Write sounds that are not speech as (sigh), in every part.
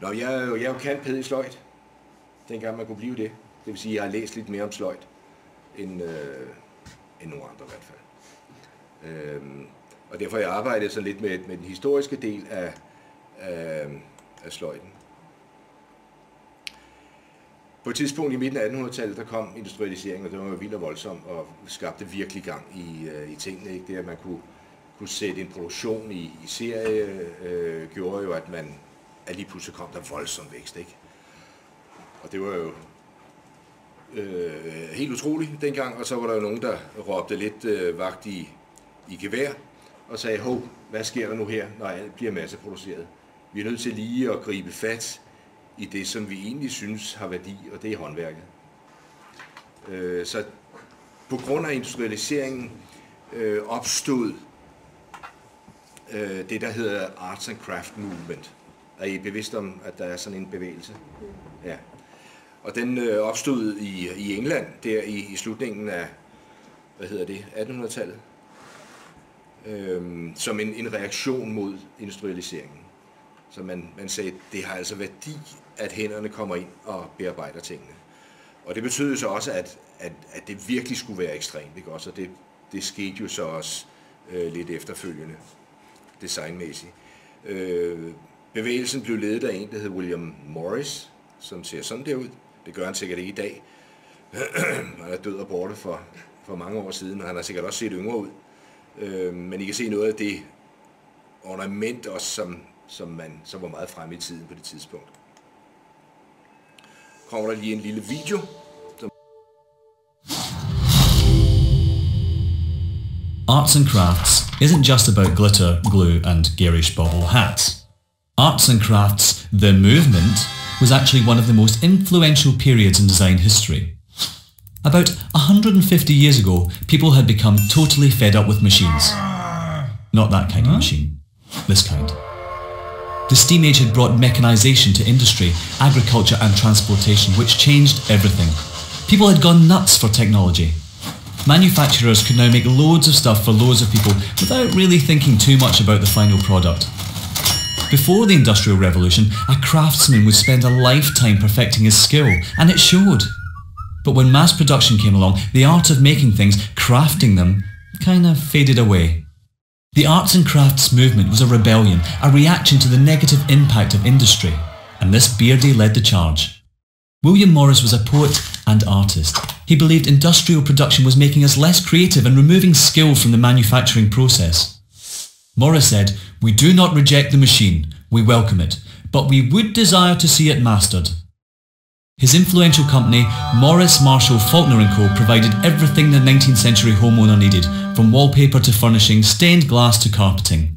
Nå, jeg, jeg er jo kantpæd i sløjt, dengang man kunne blive det. Det vil sige, at jeg har læst lidt mere om sløjt, end, øh, end nogen andre i hvert fald. Øhm, og derfor har jeg arbejdet så lidt med, med den historiske del af, af, af sløjten. På et tidspunkt i midten af 1800-tallet, der kom industrialiseringen, og det var jo vildt og voldsomt, og skabte virkelig gang i, øh, i tingene. Ikke? Det, at man kunne, kunne sætte en produktion i, i serie, øh, gjorde jo, at man at lige pludselig kom der voldsom vækst. Ikke? Og det var jo øh, helt utroligt dengang, og så var der jo nogen, der råbte lidt øh, vagt i, i gevær, og sagde, hov, hvad sker der nu her, når alt bliver masseproduceret? Vi er nødt til lige at gribe fat i det, som vi egentlig synes har værdi, og det er håndværket. Øh, så på grund af industrialiseringen øh, opstod øh, det, der hedder Arts and Craft Movement. Er I bevidst om, at der er sådan en bevægelse? Ja. Og den øh, opstod i, i England, der i, i slutningen af, hvad hedder det, 1800-tallet, øhm, som en, en reaktion mod industrialiseringen. Så man, man sagde, det har altså værdi, at hænderne kommer ind og bearbejder tingene. Og det betød så også, at, at, at det virkelig skulle være ekstremt, ikke også? Og det, det skete jo så også øh, lidt efterfølgende, designmæssigt. Øh, bevægelsen blev ledet af en, der hed William Morris, som ser sådan der ud. Det gør han sikkert ikke i dag. (clears throat) han er død og borte for, for mange år siden, og han har sikkert også set yngre ud. Øh, men I kan se noget af det ornament også, som, som, man, som var meget fremme i tiden på det tidspunkt. Kommer der lige en lille video. Arts and Crafts isn't just about glitter, glue and garish bobble hats. Arts and Crafts, the movement, was actually one of the most influential periods in design history. About 150 years ago, people had become totally fed up with machines. Not that kind of machine. This kind. The steam age had brought mechanization to industry, agriculture and transportation, which changed everything. People had gone nuts for technology. Manufacturers could now make loads of stuff for loads of people without really thinking too much about the final product. Before the Industrial Revolution, a craftsman would spend a lifetime perfecting his skill, and it showed. But when mass production came along, the art of making things, crafting them, kind of faded away. The arts and crafts movement was a rebellion, a reaction to the negative impact of industry, and this Beardy led the charge. William Morris was a poet and artist. He believed industrial production was making us less creative and removing skill from the manufacturing process. Morris said, We do not reject the machine, we welcome it, but we would desire to see it mastered. His influential company, Morris Marshall Faulkner & Co. provided everything the 19th century homeowner needed, from wallpaper to furnishing, stained glass to carpeting.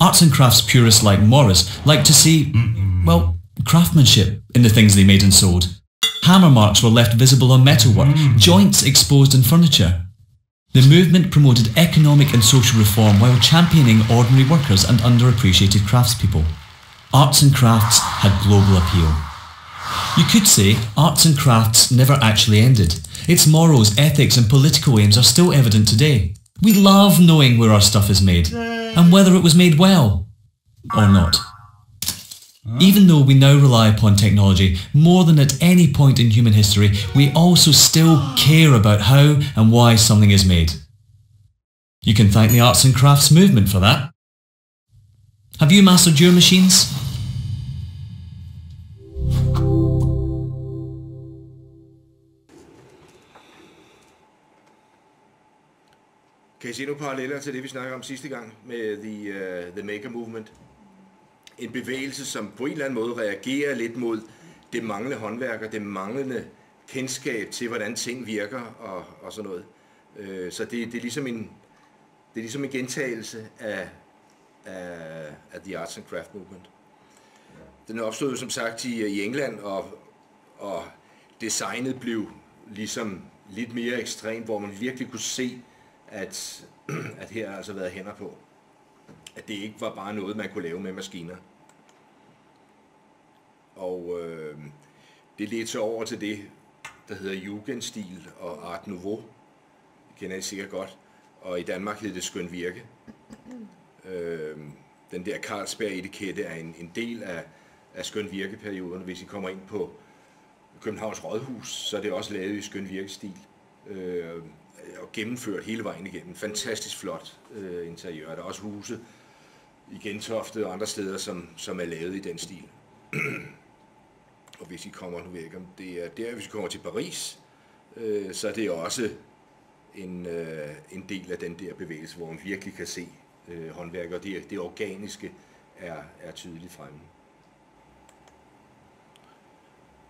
Arts and crafts purists like Morris like to see, well, craftsmanship in the things they made and sold. Hammer marks were left visible on metalwork, joints exposed in furniture. The movement promoted economic and social reform while championing ordinary workers and underappreciated craftspeople. Arts and crafts had global appeal. You could say arts and crafts never actually ended. Its morals, ethics and political aims are still evident today. We love knowing where our stuff is made and whether it was made well or not. Even though we now rely upon technology more than at any point in human history, we also still care about how and why something is made. You can thank the arts and crafts movement for that. Have you mastered your machines? Kan I se nogle paralleller til det, vi snakkede om sidste gang med The, uh, the Maker Movement? En bevægelse, som på en eller anden måde reagerer lidt mod det manglende håndværk og det manglende kendskab til, hvordan ting virker og, og sådan noget. Uh, så det, det, er ligesom en, det er ligesom en gentagelse af, af, af The Arts and Craft Movement. Den opstod jo som sagt i, i England, og, og designet blev ligesom lidt mere ekstremt, hvor man virkelig kunne se, at, (clears throat) at her har altså været hænder på. At det ikke var bare noget, man kunne lave med maskiner. Og øh, det ledte så over til det, der hedder Jugendstil og Art Nouveau. Det kender I sikkert godt. Og i Danmark hed det Skøn Virke. Øh, den der Carlsberg-etikette er en, en del af, af skøn virkeperioderne. Hvis I kommer ind på Københavns Rådhus, så er det også lavet i skøn virkestil. Øh, og gennemført hele vejen igennem. Fantastisk flot øh, interiør. Der er også huse i Gentofte og andre steder, som, som er lavet i den stil. (clears throat) og hvis I kommer, nu ved jeg ikke om det er der, hvis I kommer til Paris, øh, så er det også en, øh, en del af den der bevægelse, hvor man virkelig kan se øh, håndværker. og det, det organiske er, er tydeligt fremme.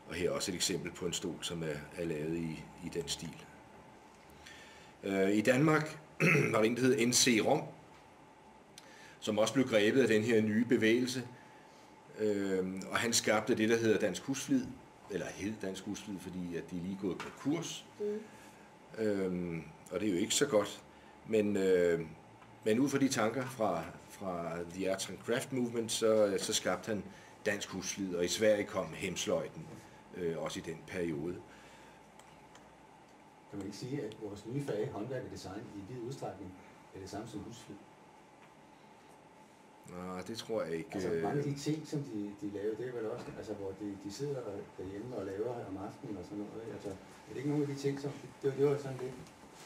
Og her er også et eksempel på en stol, som er, er lavet i, i den stil. Øh, I Danmark (clears throat) var der en, der hed NC Rom, som også blev grebet af den her nye bevægelse. Øh, og han skabte det, der hedder Dansk Husflid, eller hed Dansk Husflid, fordi at de lige gået på kurs. Mm. Øhm, øh, og det er jo ikke så godt. Men, øh, men ud fra de tanker fra, fra The Arts and Craft Movement, så, så skabte han Dansk Husflid, og i Sverige kom Hemsløjten øh, også i den periode. Kan man ikke sige, at vores nye fag, håndværk og design, i vid udstrækning er det samme som husflid? Nej, det tror jeg ikke. Altså mange af de ting, som de, de laver, det er vel også, altså hvor de, de sidder derhjemme og laver om aftenen og sådan noget. Altså, er det ikke nogle af de ting, som, det, det var sådan lidt?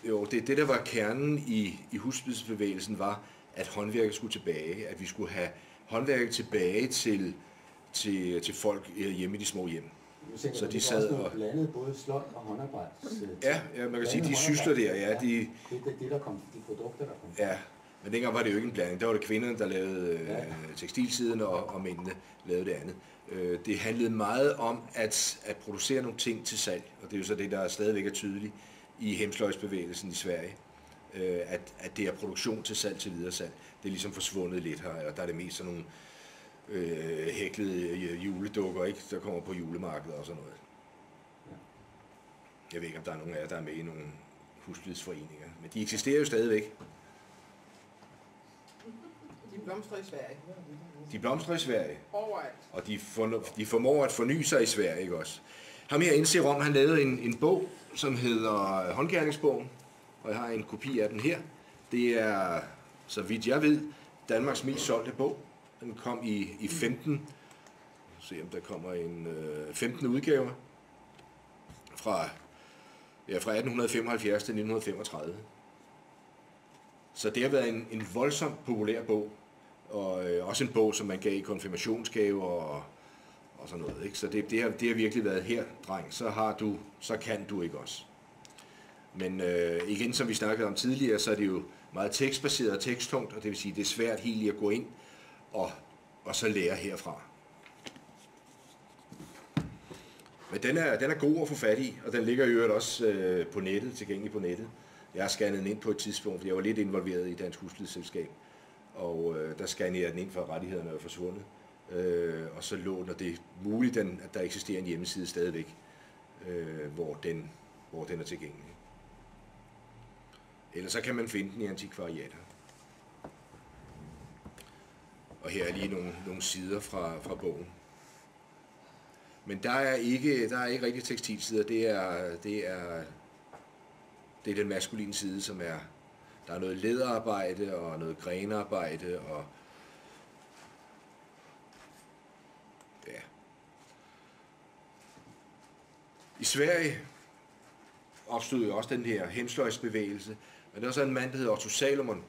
Jo, det, det der var kernen i, i husflidsbevægelsen var, at håndværket skulle tilbage, at vi skulle have håndværket tilbage til, til, til folk hjemme i de små hjem. Så de sad og... blandet både slot og håndarbejde. Ja, ja, man kan sige, de sysler der, ja. De, det er det, der kom, de produkter, der kom. Ja, men dengang var det jo ikke en blanding. Der var det kvinderne, der lavede ja. øh, tekstilsiden, og, og mændene lavede det andet. Øh, det handlede meget om at, at producere nogle ting til salg, og det er jo så det, der stadigvæk er tydeligt i hemsløjsbevægelsen i Sverige. Øh, at, at det er produktion til salg til videre salg. Det er ligesom forsvundet lidt her, og der er det mest sådan nogle øh, hæklede juledukker, ikke, der kommer på julemarkedet og sådan noget. Jeg ved ikke, om der er nogen af jer, der er med i nogle huslydsforeninger, men de eksisterer jo stadigvæk. De blomstrer i Sverige. De blomstrer i Sverige. Overalt. Og de, for, de formår at forny sig i Sverige, ikke også? Ham her indser Rom, han lavede en, en bog, som hedder Håndgærningsbogen, og jeg har en kopi af den her. Det er, så vidt jeg ved, Danmarks mest solgte bog. Den kom i, i 15. Se om der kommer en øh, 15 udgave fra, ja, fra 1875 til 1935. Så det har været en, en voldsomt populær bog, og øh, også en bog, som man gav i konfirmationsgave og, og sådan noget. Ikke? Så det, det, har, det har virkelig været her, dreng, så har du, så kan du ikke også. Men øh, igen, som vi snakkede om tidligere, så er det jo meget tekstbaseret og teksttungt, og det vil sige, det er svært helt at gå ind og, og så lære herfra. Men den er, den er god at få fat i, og den ligger i øvrigt også øh, på nettet, tilgængelig på nettet. Jeg har scannet den ind på et tidspunkt, fordi jeg var lidt involveret i Dansk Husledsselskab. Og øh, der scannede den ind, for rettighederne er forsvundet. Øh, og så låner det muligt, den, at der eksisterer en hjemmeside stadigvæk, øh, hvor, den, hvor den er tilgængelig. Ellers så kan man finde den i antikvariater. Og her er lige nogle, nogle sider fra, fra bogen. Men der er ikke, der er ikke rigtig tekstilsider. Det er, det er, det er den maskuline side, som er, der er noget lederarbejde og noget grenarbejde og ja. I Sverige opstod jo også den her hemsløjsbevægelse, men der var så en mand, der hedder Otto Salomon,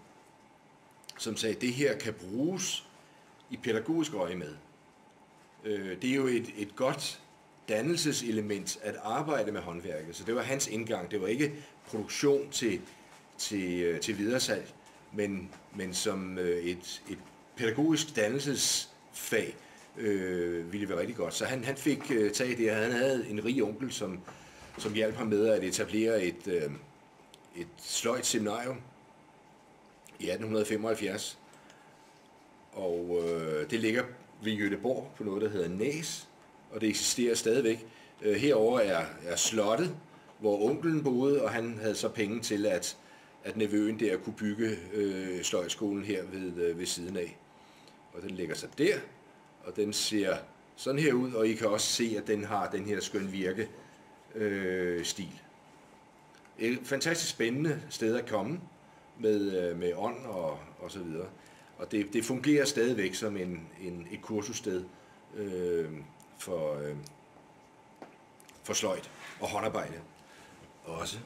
som sagde, at det her kan bruges i pædagogisk øje med. Øh, det er jo et, et godt dannelseselement at arbejde med håndværket, så det var hans indgang. Det var ikke produktion til, til, øh, til videresalg, men, men som øh, et, et pædagogisk dannelsesfag øh, ville være rigtig godt. Så han, han fik øh, taget det, han havde en rig onkel, som, som hjalp ham med at etablere et, øh, et sløjt seminarium i 1875, og øh, det ligger ved Jødeborg på noget, der hedder Næs, og det eksisterer stadigvæk. Øh, herover er, er slottet, hvor onkelen boede, og han havde så penge til, at, at nevøen der kunne bygge øh, sløjskolen her ved, øh, ved siden af. Og den ligger så der, og den ser sådan her ud, og I kan også se, at den har den her skøn virke øh, stil. Et fantastisk spændende sted at komme med, øh, med ånd og, og så videre. Og det, det fungerer stadigvæk som en, en, et kursussted øh, for, øh, for sløjt og håndarbejde også.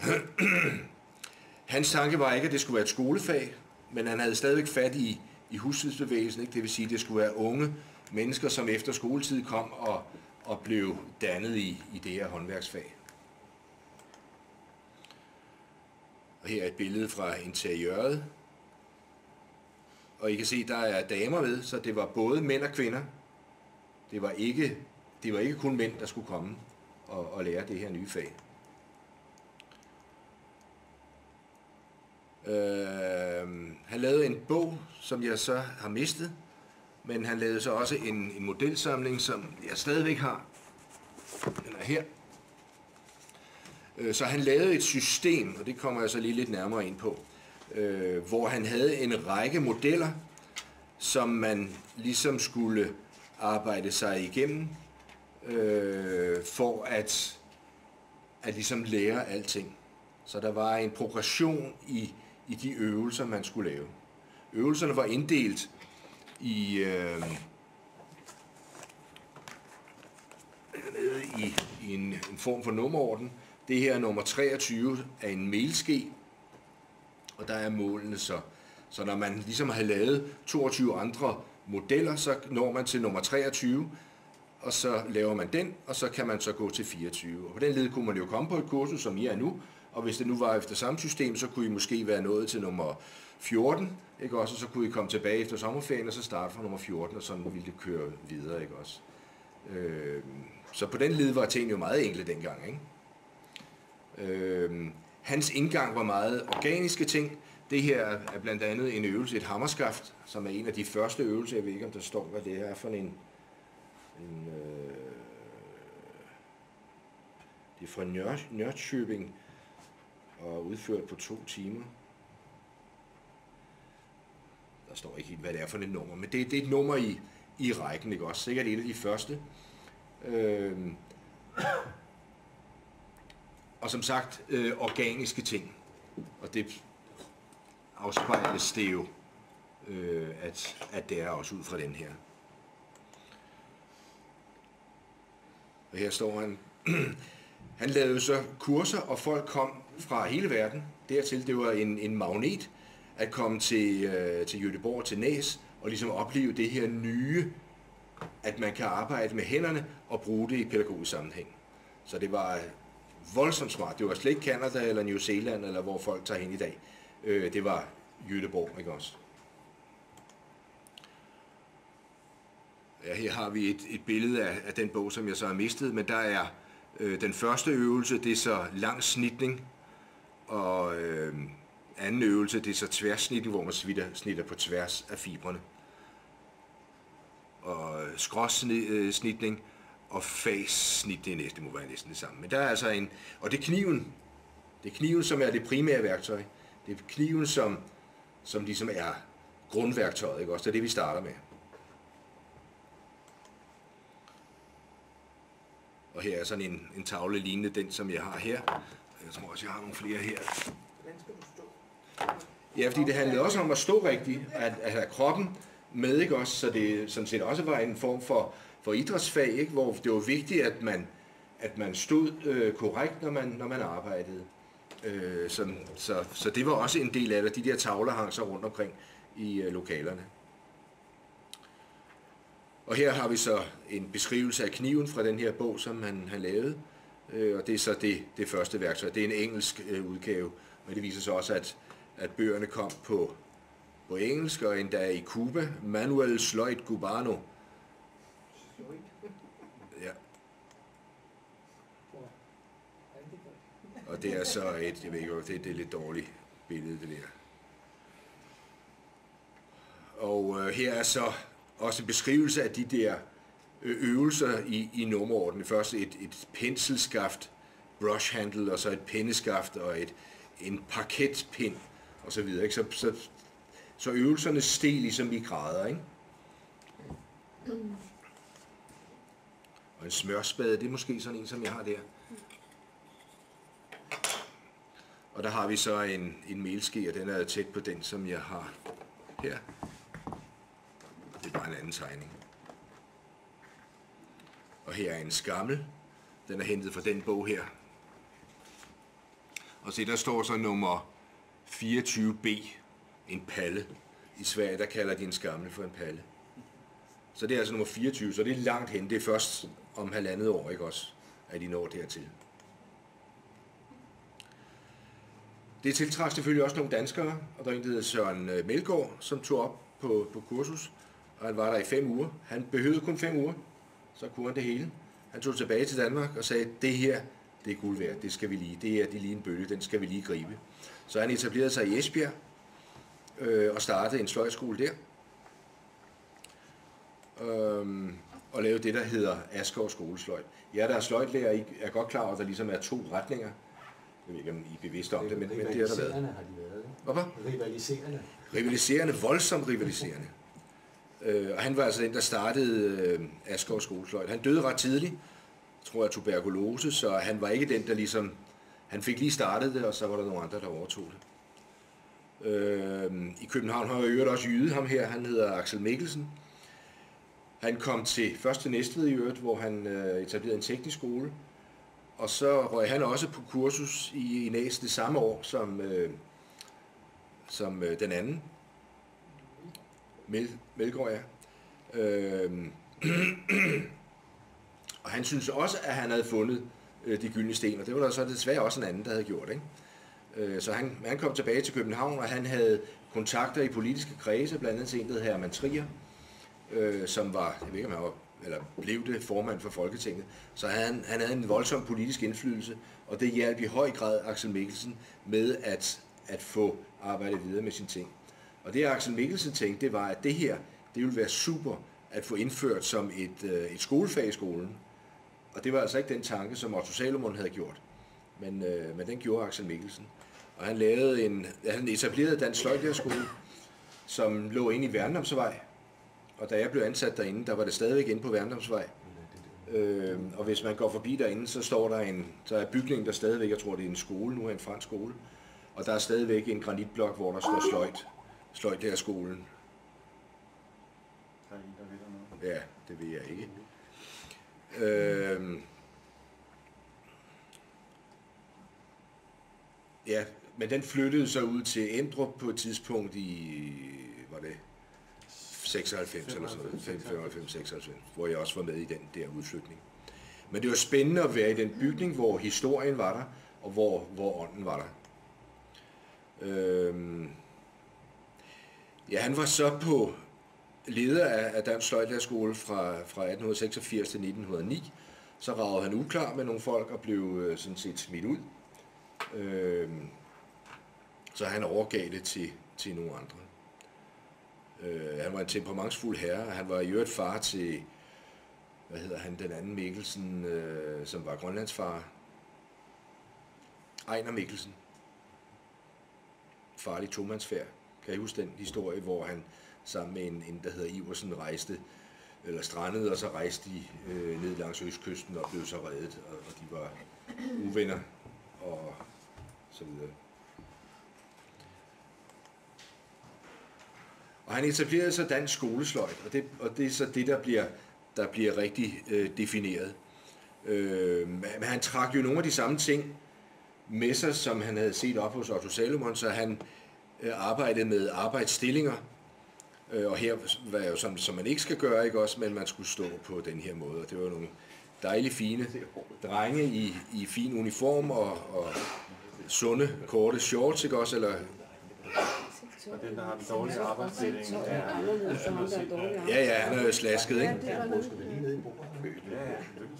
(clears throat) Hans tanke var ikke, at det skulle være et skolefag, men han havde stadigvæk fat i, i husvidsbevægelsen, ikke? det vil sige, at det skulle være unge mennesker, som efter skoletid kom og, og blev dannet i, i det her håndværksfag. Og her er et billede fra interiøret. Og I kan se, der er damer ved, så det var både mænd og kvinder. Det var ikke, det var ikke kun mænd, der skulle komme og, og lære det her nye fag. Øh, han lavede en bog, som jeg så har mistet, men han lavede så også en, en modelsamling, som jeg stadigvæk har. Den er her. Øh, så han lavede et system, og det kommer jeg så lige lidt nærmere ind på, øh, hvor han havde en række modeller, som man ligesom skulle arbejde sig igennem, øh, for at, at ligesom lære alting. Så der var en progression i, i de øvelser, man skulle lave. Øvelserne var inddelt i, øh, i, i en, en form for nummerorden. Det her nummer 23 er en melske, og der er målene så. Så når man ligesom har lavet 22 andre modeller, så når man til nummer 23, og så laver man den, og så kan man så gå til 24. Og på den led kunne man jo komme på et kursus, som I er nu, og hvis det nu var efter samme system, så kunne I måske være nået til nummer 14, ikke også? Og så kunne I komme tilbage efter sommerferien, og så starte fra nummer 14, og sådan ville det køre videre, ikke også? Øh, så på den led var tingene jo meget enkle dengang, ikke? Øh, hans indgang var meget organiske ting. Det her er blandt andet en øvelse, et hammerskaft, som er en af de første øvelser. Jeg ved ikke, om der står, hvad det her er for en en øh, det er fra Nør, og udført på to timer. Der står ikke helt, hvad det er for et nummer, men det, det er et nummer i, i rækken, ikke også? Sikkert et af de første. Øh, og som sagt, øh, organiske ting. Og det afspejles det jo, øh, at, at det er også ud fra den her. Og her står han. (clears throat) han lavede så kurser, og folk kom fra hele verden dertil. Det var en, en magnet at komme til, øh, til Göteborg, til Næs, og ligesom opleve det her nye, at man kan arbejde med hænderne og bruge det i pædagogisk sammenhæng. Så det var voldsomt smart. Det var slet ikke Canada eller New Zealand, eller hvor folk tager hen i dag. Øh, det var Göteborg, ikke også? Ja, her har vi et, et billede af, af den bog, som jeg så har mistet, men der er øh, den første øvelse, det er så lang snitning, og øh, anden øvelse, det er så tværsnitning, hvor man snitter, snitter på tværs af fibrene. Og øh, skråsnitning øh, og fassnit, det er næste, det må være næsten det samme. Men der er altså en, og det er kniven, det er kniven, som er det primære værktøj. Det er kniven, som, som ligesom er grundværktøjet, ikke også? Det er det, vi starter med. Og her er sådan en, en tavle lignende den, som jeg har her. Jeg tror også, jeg har nogle flere her. Hvordan skal du stå? Ja, fordi det handlede også om at stå rigtigt, at, at have kroppen med, ikke også? Så det sådan set også var en form for, for idrætsfag, ikke? hvor det var vigtigt, at man, at man stod øh, korrekt, når man, når man arbejdede. Øh, så, så, så det var også en del af det. De der tavler hang så rundt omkring i øh, lokalerne. Og her har vi så en beskrivelse af kniven fra den her bog, som han har lavet. Øh, og det er så det, det første værktøj. Det er en engelsk øh, udgave, men det viser sig også, at, at bøgerne kom på, på engelsk, og endda i Cuba. Manuel Sloyd Cubano. Ja. Og det er så et, jeg ved ikke, det, det er lidt dårligt billede, det der. Og øh, her er så også en beskrivelse af de der øh, øvelser i, i nummerorden. Først et, et penselskaft, brush handle, og så et penneskaft og et, en parketpind og så videre. Ikke? Så, så, så øvelserne steg ligesom i grader. Ikke? Og en smørspade, det er måske sådan en, som jeg har der. Og der har vi så en, en melske, og den er tæt på den, som jeg har her. Det er bare en anden tegning. Og her er en skammel. Den er hentet fra den bog her. Og se, der står så nummer 24b, en palle. I Sverige, der kalder de en skammel for en palle. Så det er altså nummer 24, så det er langt hen. Det er først om halvandet år, ikke også, at de når dertil. Det tiltrak selvfølgelig også nogle danskere, og der er en, der hedder Søren øh, Melgaard, som tog op på, på kursus, og han var der i fem uger. Han behøvede kun fem uger, så kunne han det hele. Han tog tilbage til Danmark og sagde, det her, det er guld værd, det skal vi lige, det er, det er lige en bølge, den skal vi lige gribe. Så han etablerede sig i Esbjerg, øh, og startede en sløjskole der. Øhm, og lavede det, der hedder Asgaard Skolesløjt. Ja, der er sløjtlærer, I er godt klar over, at der ligesom er to retninger. Jeg ved ikke, om I er bevidste om det, men, men det har der været. Har de været? Hvorfor? Rivaliserende. Rivaliserende, voldsomt rivaliserende. Øh, og han var altså den, der startede øh, Asgaard Skolesløjt. Han døde ret tidligt, tror jeg, tuberkulose, så han var ikke den, der ligesom... Han fik lige startet det, og så var der nogle andre, der overtog det. Øh, I København har jeg øvrigt også jyde ham her, han hedder Axel Mikkelsen. Han kom til første Næstved i øvrigt, hvor han øh, etablerede en teknisk skole. Og så røg han også på kursus i, i Næs det samme år som, øh, som øh, den anden. Mel, Melgaard, ja. Øh, og han synes også, at han havde fundet øh, de gyldne sten, og det var der så desværre også en anden, der havde gjort. Ikke? Øh, så han, han kom tilbage til København, og han havde kontakter i politiske kredse, blandt andet en, der hedder Herman Trier, øh, som var, jeg ved ikke om han var, eller blev det formand for Folketinget. Så han, han havde en voldsom politisk indflydelse, og det hjalp i høj grad Axel Mikkelsen med at, at få arbejdet videre med sine ting. Og det Axel Mikkelsen tænkte, det var, at det her, det ville være super at få indført som et, øh, et skolefag i skolen. Og det var altså ikke den tanke, som Otto Salomon havde gjort. Men, øh, men den gjorde Axel Mikkelsen. Og han lavede en, han etablerede Dansk Sløjtlærerskole, som lå inde i Værndomsvej. Og da jeg blev ansat derinde, der var det stadigvæk inde på Værndomsvej. Øh, og hvis man går forbi derinde, så står der en, så er bygningen der stadigvæk, jeg tror det er en skole, nu er en fransk skole. Og der er stadigvæk en granitblok, hvor der står sløjt. Sløjtlærerskolen. Der er en, der ved noget. Ja, det ved jeg ikke. Øh, ja, men den flyttede så ud til Emdrup på et tidspunkt i, var det 96 eller sådan noget, 95, 96, hvor jeg også var med i den der udflytning. Men det var spændende at være i den bygning, hvor historien var der, og hvor, hvor ånden var der. Øhm, ja, han var så på leder af, af Dansk Sløjtlærerskole fra, fra 1886 til 1909. Så ragede han uklar med nogle folk og blev øh, sådan set smidt ud. Øh, så han overgav det til, til nogle andre. Øh, han var en temperamentsfuld herre. Han var i øvrigt far til, hvad hedder han, den anden Mikkelsen, øh, som var grønlandsfar. Ejner Mikkelsen. Farlig tomandsfærd. Kan I huske den historie, hvor han sammen med en, en der hedder Iversen, rejste, eller strandede, og så rejste de øh, ned langs østkysten og blev så reddet, og, og de var uvenner og så videre. Og han etablerede så dansk skolesløjt, og det, og det er så det, der bliver, der bliver rigtig øh, defineret. Øh, men han trak jo nogle af de samme ting med sig, som han havde set op hos Otto Salomon, så han øh, arbejdede med arbejdsstillinger, øh, og her var jo sådan, som man ikke skal gøre, ikke også, men man skulle stå på den her måde, og det var nogle dejlige fine drenge i, i fin uniform og, og sunde, korte shorts, ikke også, eller Og den, der har den dårlige arbejdsstilling, Så er er er. Ja, ja, han er jo slasket, ikke? Ja, ja, det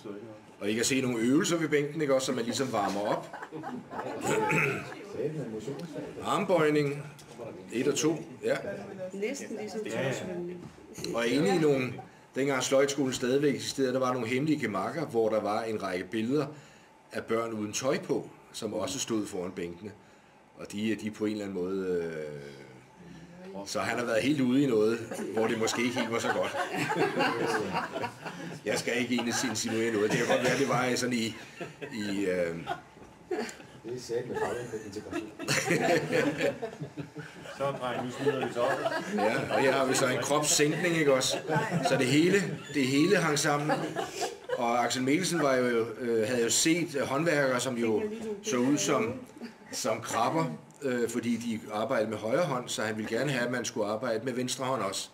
noget. Og I kan se nogle øvelser ved bænken, ikke også, så man ligesom varmer op. Armbøjning, 1 og 2, ja. Næsten ligesom tøjsvømning. Og inde i nogle, dengang sløjtskolen stadigvæk eksisterede, der var nogle hemmelige gemakker, hvor der var en række billeder af børn uden tøj på, som også stod foran bænkene. Og de, de på en eller anden måde... Øh, så han har været helt ude i noget, hvor det måske ikke helt var så godt. Jeg skal ikke egentlig insinuere noget. Det kan godt være, det var sådan i... i øh, Det er sat med faglig integration. Så, dreng, nu smider vi toppen. Ja, og her har vi så en kropssænkning, ikke også? Så det hele, det hele hang sammen. Og Axel Mikkelsen var jo, øh, havde jo set håndværkere, som jo så ud som, som krabber, øh, fordi de arbejdede med højre hånd, så han ville gerne have, at man skulle arbejde med venstre hånd også.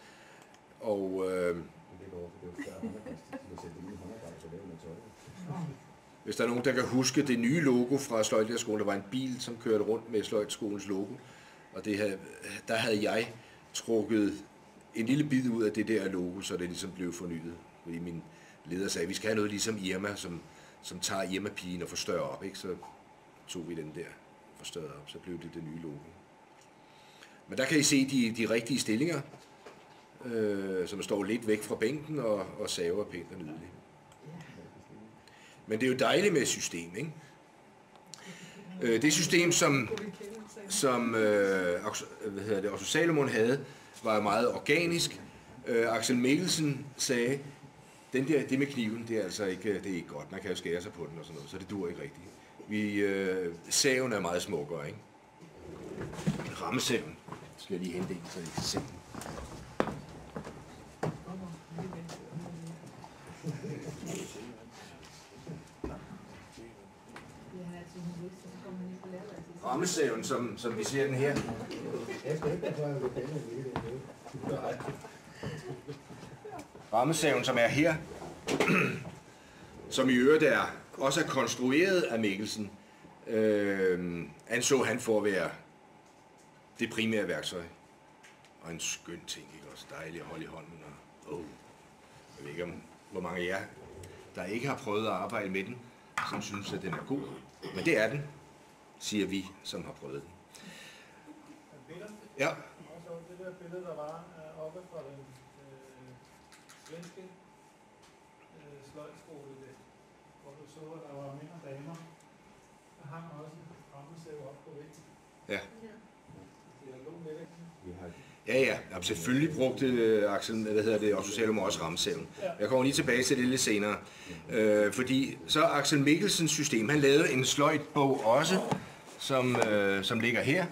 Og øh, det går, for det så hvis der er nogen, der kan huske det nye logo fra Sløjtlægerskolen, der var en bil, som kørte rundt med Sløjtskolens logo, og det havde, der havde jeg trukket en lille bid ud af det der logo, så det ligesom blev fornyet. Fordi min leder sagde, at vi skal have noget ligesom Irma, som, som tager Irma-pigen og forstørrer op. Ikke? Så tog vi den der forstørret op, så blev det det nye logo. Men der kan I se de, de rigtige stillinger, øh, som står lidt væk fra bænken og, og saver pænt og nydeligt. Men det er jo dejligt med et system, ikke? Øh, det system, som, som øh, hvad hedder det, Otto Salomon havde, var meget organisk. Øh, Axel Mikkelsen sagde, den der, det med kniven, det er altså ikke, det er ikke godt. Man kan jo skære sig på den og sådan noget, så det dur ikke rigtigt. Vi, øh, saven er meget smukkere, ikke? Rammesaven. Skal jeg lige hente en, så I kan se den. Rammesaven, som, som vi ser den her, ikke rammesaven, som er her, (clears throat) som i øvrigt er, også er konstrueret af Mikkelsen, øh, anså han for at være det primære værktøj. Og en skøn ting, ikke også? Dejligt at holde i hånden. Og, oh, jeg ved ikke, om, hvor mange af jer, der ikke har prøvet at arbejde med den, som synes, at den er god. Men det er den, siger vi, som har prøvet den. Ja, Altså, det der billede, der var øh, oppe fra den øh, svenske øh, sløjtskole, der, så, at der var mænd og damer. Der hang også en rammesæv op på væggen. Ja. Ja, ja. Jeg har selvfølgelig brugt øh, Axel, hvad hedder det, og Socialum også rammesaven. Jeg kommer lige tilbage til det lidt senere. Øh, fordi så Axel Mikkelsens system, han lavede en sløjtbog også, som, øh, som ligger her.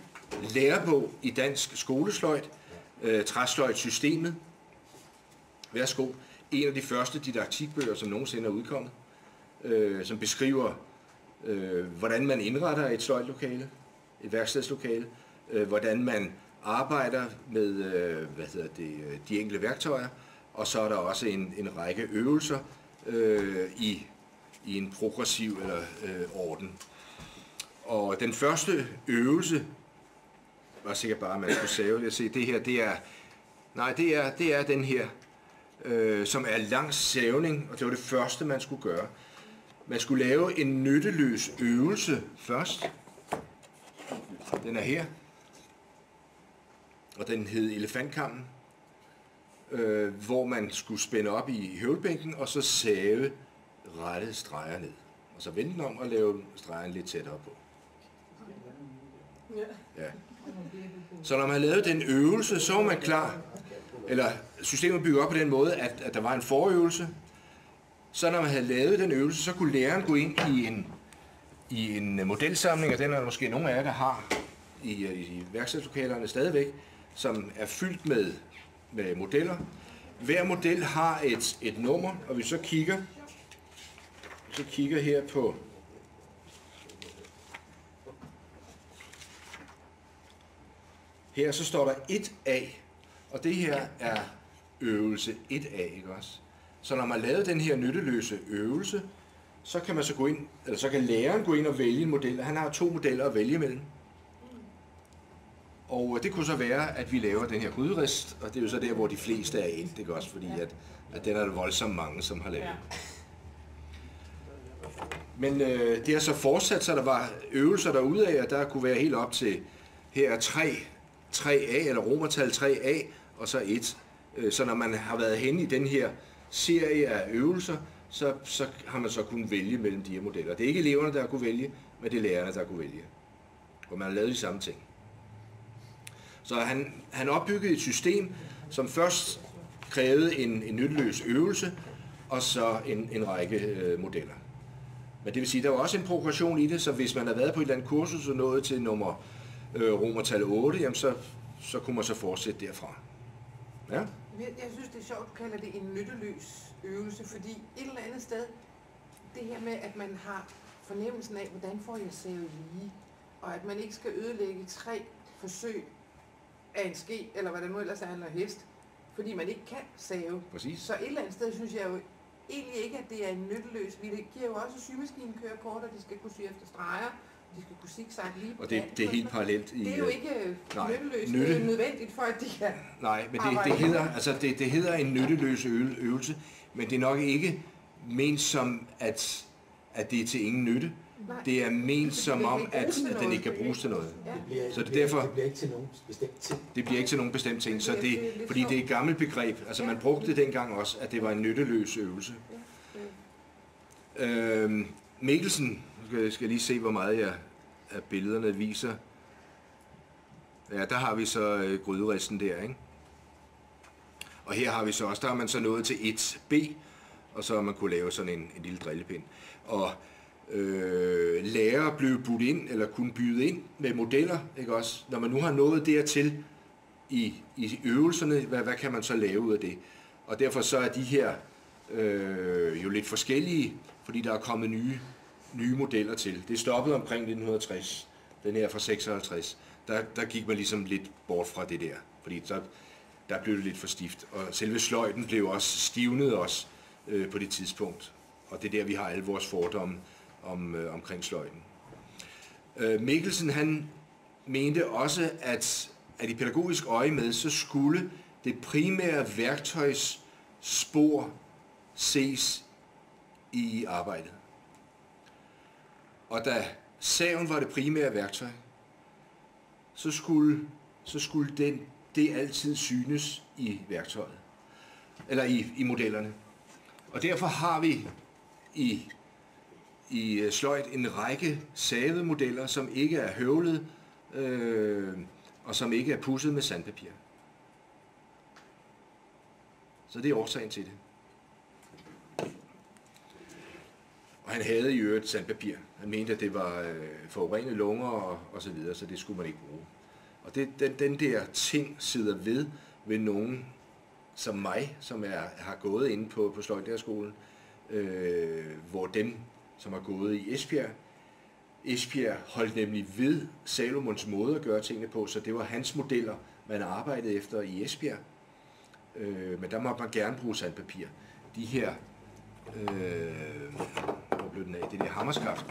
Lærebog i dansk skolesløjt, øh, træsløjtsystemet. Værsgo. En af de første didaktikbøger, som nogensinde er udkommet, øh, som beskriver, øh, hvordan man indretter et sløjtlokale, et værkstedslokale, øh, hvordan man arbejder med øh, hvad hedder det, øh, de enkelte værktøjer, og så er der også en, en række øvelser øh, i, i en progressiv eller øh, orden. Og den første øvelse var sikkert bare, at man skulle save. Jeg se, det her, det er, nej, det er, det er den her, øh, som er lang savning, og det var det første, man skulle gøre. Man skulle lave en nytteløs øvelse først. Den er her. Og den hed Elefantkammen, øh, hvor man skulle spænde op i høvlbænken, og så save rette streger ned. Og så vende den om og lave stregerne lidt tættere på. Ja. Så når man lavede den øvelse, så var man klar. Eller systemet bygger op på den måde, at, at der var en forøvelse. Så når man havde lavet den øvelse, så kunne læreren gå ind i en, i en modelsamling, og den er der måske nogle af jer, der har i, øh, i værkstedslokalerne stadigvæk, som er fyldt med, med modeller. Hver model har et, et nummer, og vi så kigger, så kigger her på Her så står der 1A, og det her er øvelse 1A, ikke også? Så når man lavede den her nytteløse øvelse, så kan man så gå ind, eller så kan læreren gå ind og vælge en model. Han har to modeller at vælge mellem. Og det kunne så være, at vi laver den her gryderist, og det er jo så der, hvor de fleste er endt, ikke også? Fordi at, at den er der voldsomt mange, som har lavet. Men øh, det har så fortsat, så der var øvelser derude af, og der kunne være helt op til, her er 3, 3A, eller romertal 3A, og så 1. Øh, så når man har været henne i den her serie af øvelser, så, så har man så kunnet vælge mellem de her modeller. Det er ikke eleverne, der har kunne vælge, men det er lærerne, der har kunne vælge. Og man har lavet de samme ting. Så han, han opbyggede et system, som først krævede en, en nytteløs øvelse, og så en, en række øh, modeller. Men det vil sige, der var også en progression i det, så hvis man har været på et eller andet kursus og nået til nummer øh, romertal 8, jamen så, så kunne man så fortsætte derfra. Ja? Jeg, jeg synes, det er sjovt, at du kalder det en nytteløs øvelse, fordi et eller andet sted, det her med, at man har fornemmelsen af, hvordan får jeg savet lige, og at man ikke skal ødelægge tre forsøg af en ske, eller hvad det nu ellers er, eller hest, fordi man ikke kan save. Præcis. Så et eller andet sted synes jeg jo egentlig ikke, at det er en nytteløs, det giver jo også sygemaskinekørekort, og de skal kunne sy efter streger, de skal kunne zigzag lige på Og det, det er helt parallelt i... Det er jo øh, ikke nej, nytteløst, nytte- det er nødvendigt for, at de kan Nej, men det, det, hedder, altså det, det hedder en nytteløs øve- øvelse, men det er nok ikke ment som, at, at det er til ingen nytte. Nej. Det er ment som om, at, at den ikke kan bruges til noget. Ja. Det bliver, Så det er bliver- derfor- Det bliver ikke til nogen bestemt ting. Det bliver ikke til nogen bestemt ting, så Det fordi det er et gammelt begreb. Altså man brugte det dengang også, at det var en nytteløs øvelse. Øhm, Mikkelsen, nu skal jeg skal lige se, hvor meget jeg af billederne viser. Ja, der har vi så øh, gryderisten der, ikke? Og her har vi så også, der har man så nået til 1B, og så har man kunne lave sådan en, en lille drillepind. Og øh, lærer blev budt ind, eller kunne byde ind med modeller, ikke også? Når man nu har nået dertil i, i øvelserne, hvad, hvad kan man så lave ud af det? Og derfor så er de her øh, jo lidt forskellige, fordi der er kommet nye, nye modeller til. Det stoppede omkring 1960, den her fra 56. Der, der gik man ligesom lidt bort fra det der, fordi så, der blev det lidt for stift. Og selve sløjten blev også stivnet også øh, på det tidspunkt. Og det er der, vi har alle vores fordomme om, øh, omkring sløjten. Øh, Mikkelsen han mente også, at, at i pædagogisk øje med, så skulle det primære værktøjs spor ses i arbejdet. Og da saven var det primære værktøj, så skulle, så skulle den, det altid synes i værktøjet, eller i, i modellerne. Og derfor har vi i, i øh, sløjt en række savede modeller, som ikke er høvlet, øh, og som ikke er pudset med sandpapir. Så det er årsagen til det. Og han havde i øvrigt sandpapir. Han mente, at det var øh, forurenet lunger og, og så videre, så det skulle man ikke bruge. Og det, den, den der ting sidder ved ved nogen som mig, som er, har gået inde på, på Sløjdlærerskolen, øh, hvor dem, som har gået i Esbjerg, Esbjerg holdt nemlig ved Salomons måde at gøre tingene på, så det var hans modeller, man arbejdede efter i Esbjerg. Øh, men der må man gerne bruge sandpapir. De her, øh, blev den af, det der hammerskaft,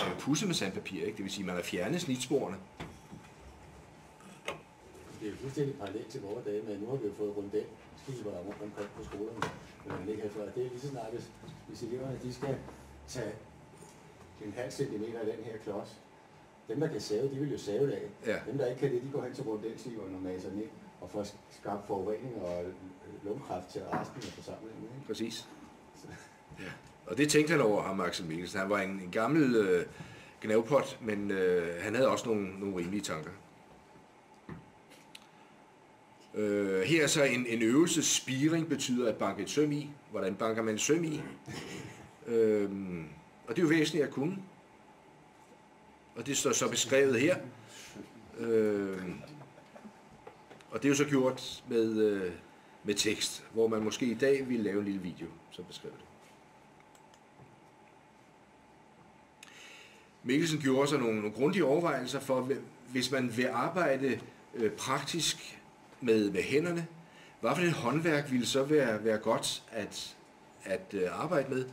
er jo pudset med sandpapir, ikke? det vil sige, at man har fjernet snitsporene. Det er jo fuldstændig parallelt til vores dage, men nu har vi jo fået rundt den skiver rundt omkring på skolerne, men man ikke har fået. Det er lige så snart, hvis, hvis eleverne de skal tage en halv centimeter af den her klods. Dem, der kan save, de vil jo save det af. Ja. Dem, der ikke kan det, de går hen til rundelsiveren og maser den ind og får skabt forurening og lungekræft til resten af forsamlingen. Ikke? Præcis. Ja. Og det tænkte han over, ham Axel Mikkelsen. Han var en, en gammel øh, gnavpot, men øh, han havde også nogle, nogle rimelige tanker. Øh, her er så en, en øvelse. Spiring betyder at banke et søm i. Hvordan banker man et søm i? Øh, og det er jo væsentligt at kunne. Og det står så beskrevet her. Øh, og det er jo så gjort med, øh, med tekst, hvor man måske i dag ville lave en lille video, som beskrev det. Mikkelsen gjorde sig nogle, nogle grundige overvejelser for, hvis man vil arbejde øh, praktisk med, med hænderne, hvad for et håndværk ville så være, være godt at, at øh, arbejde med.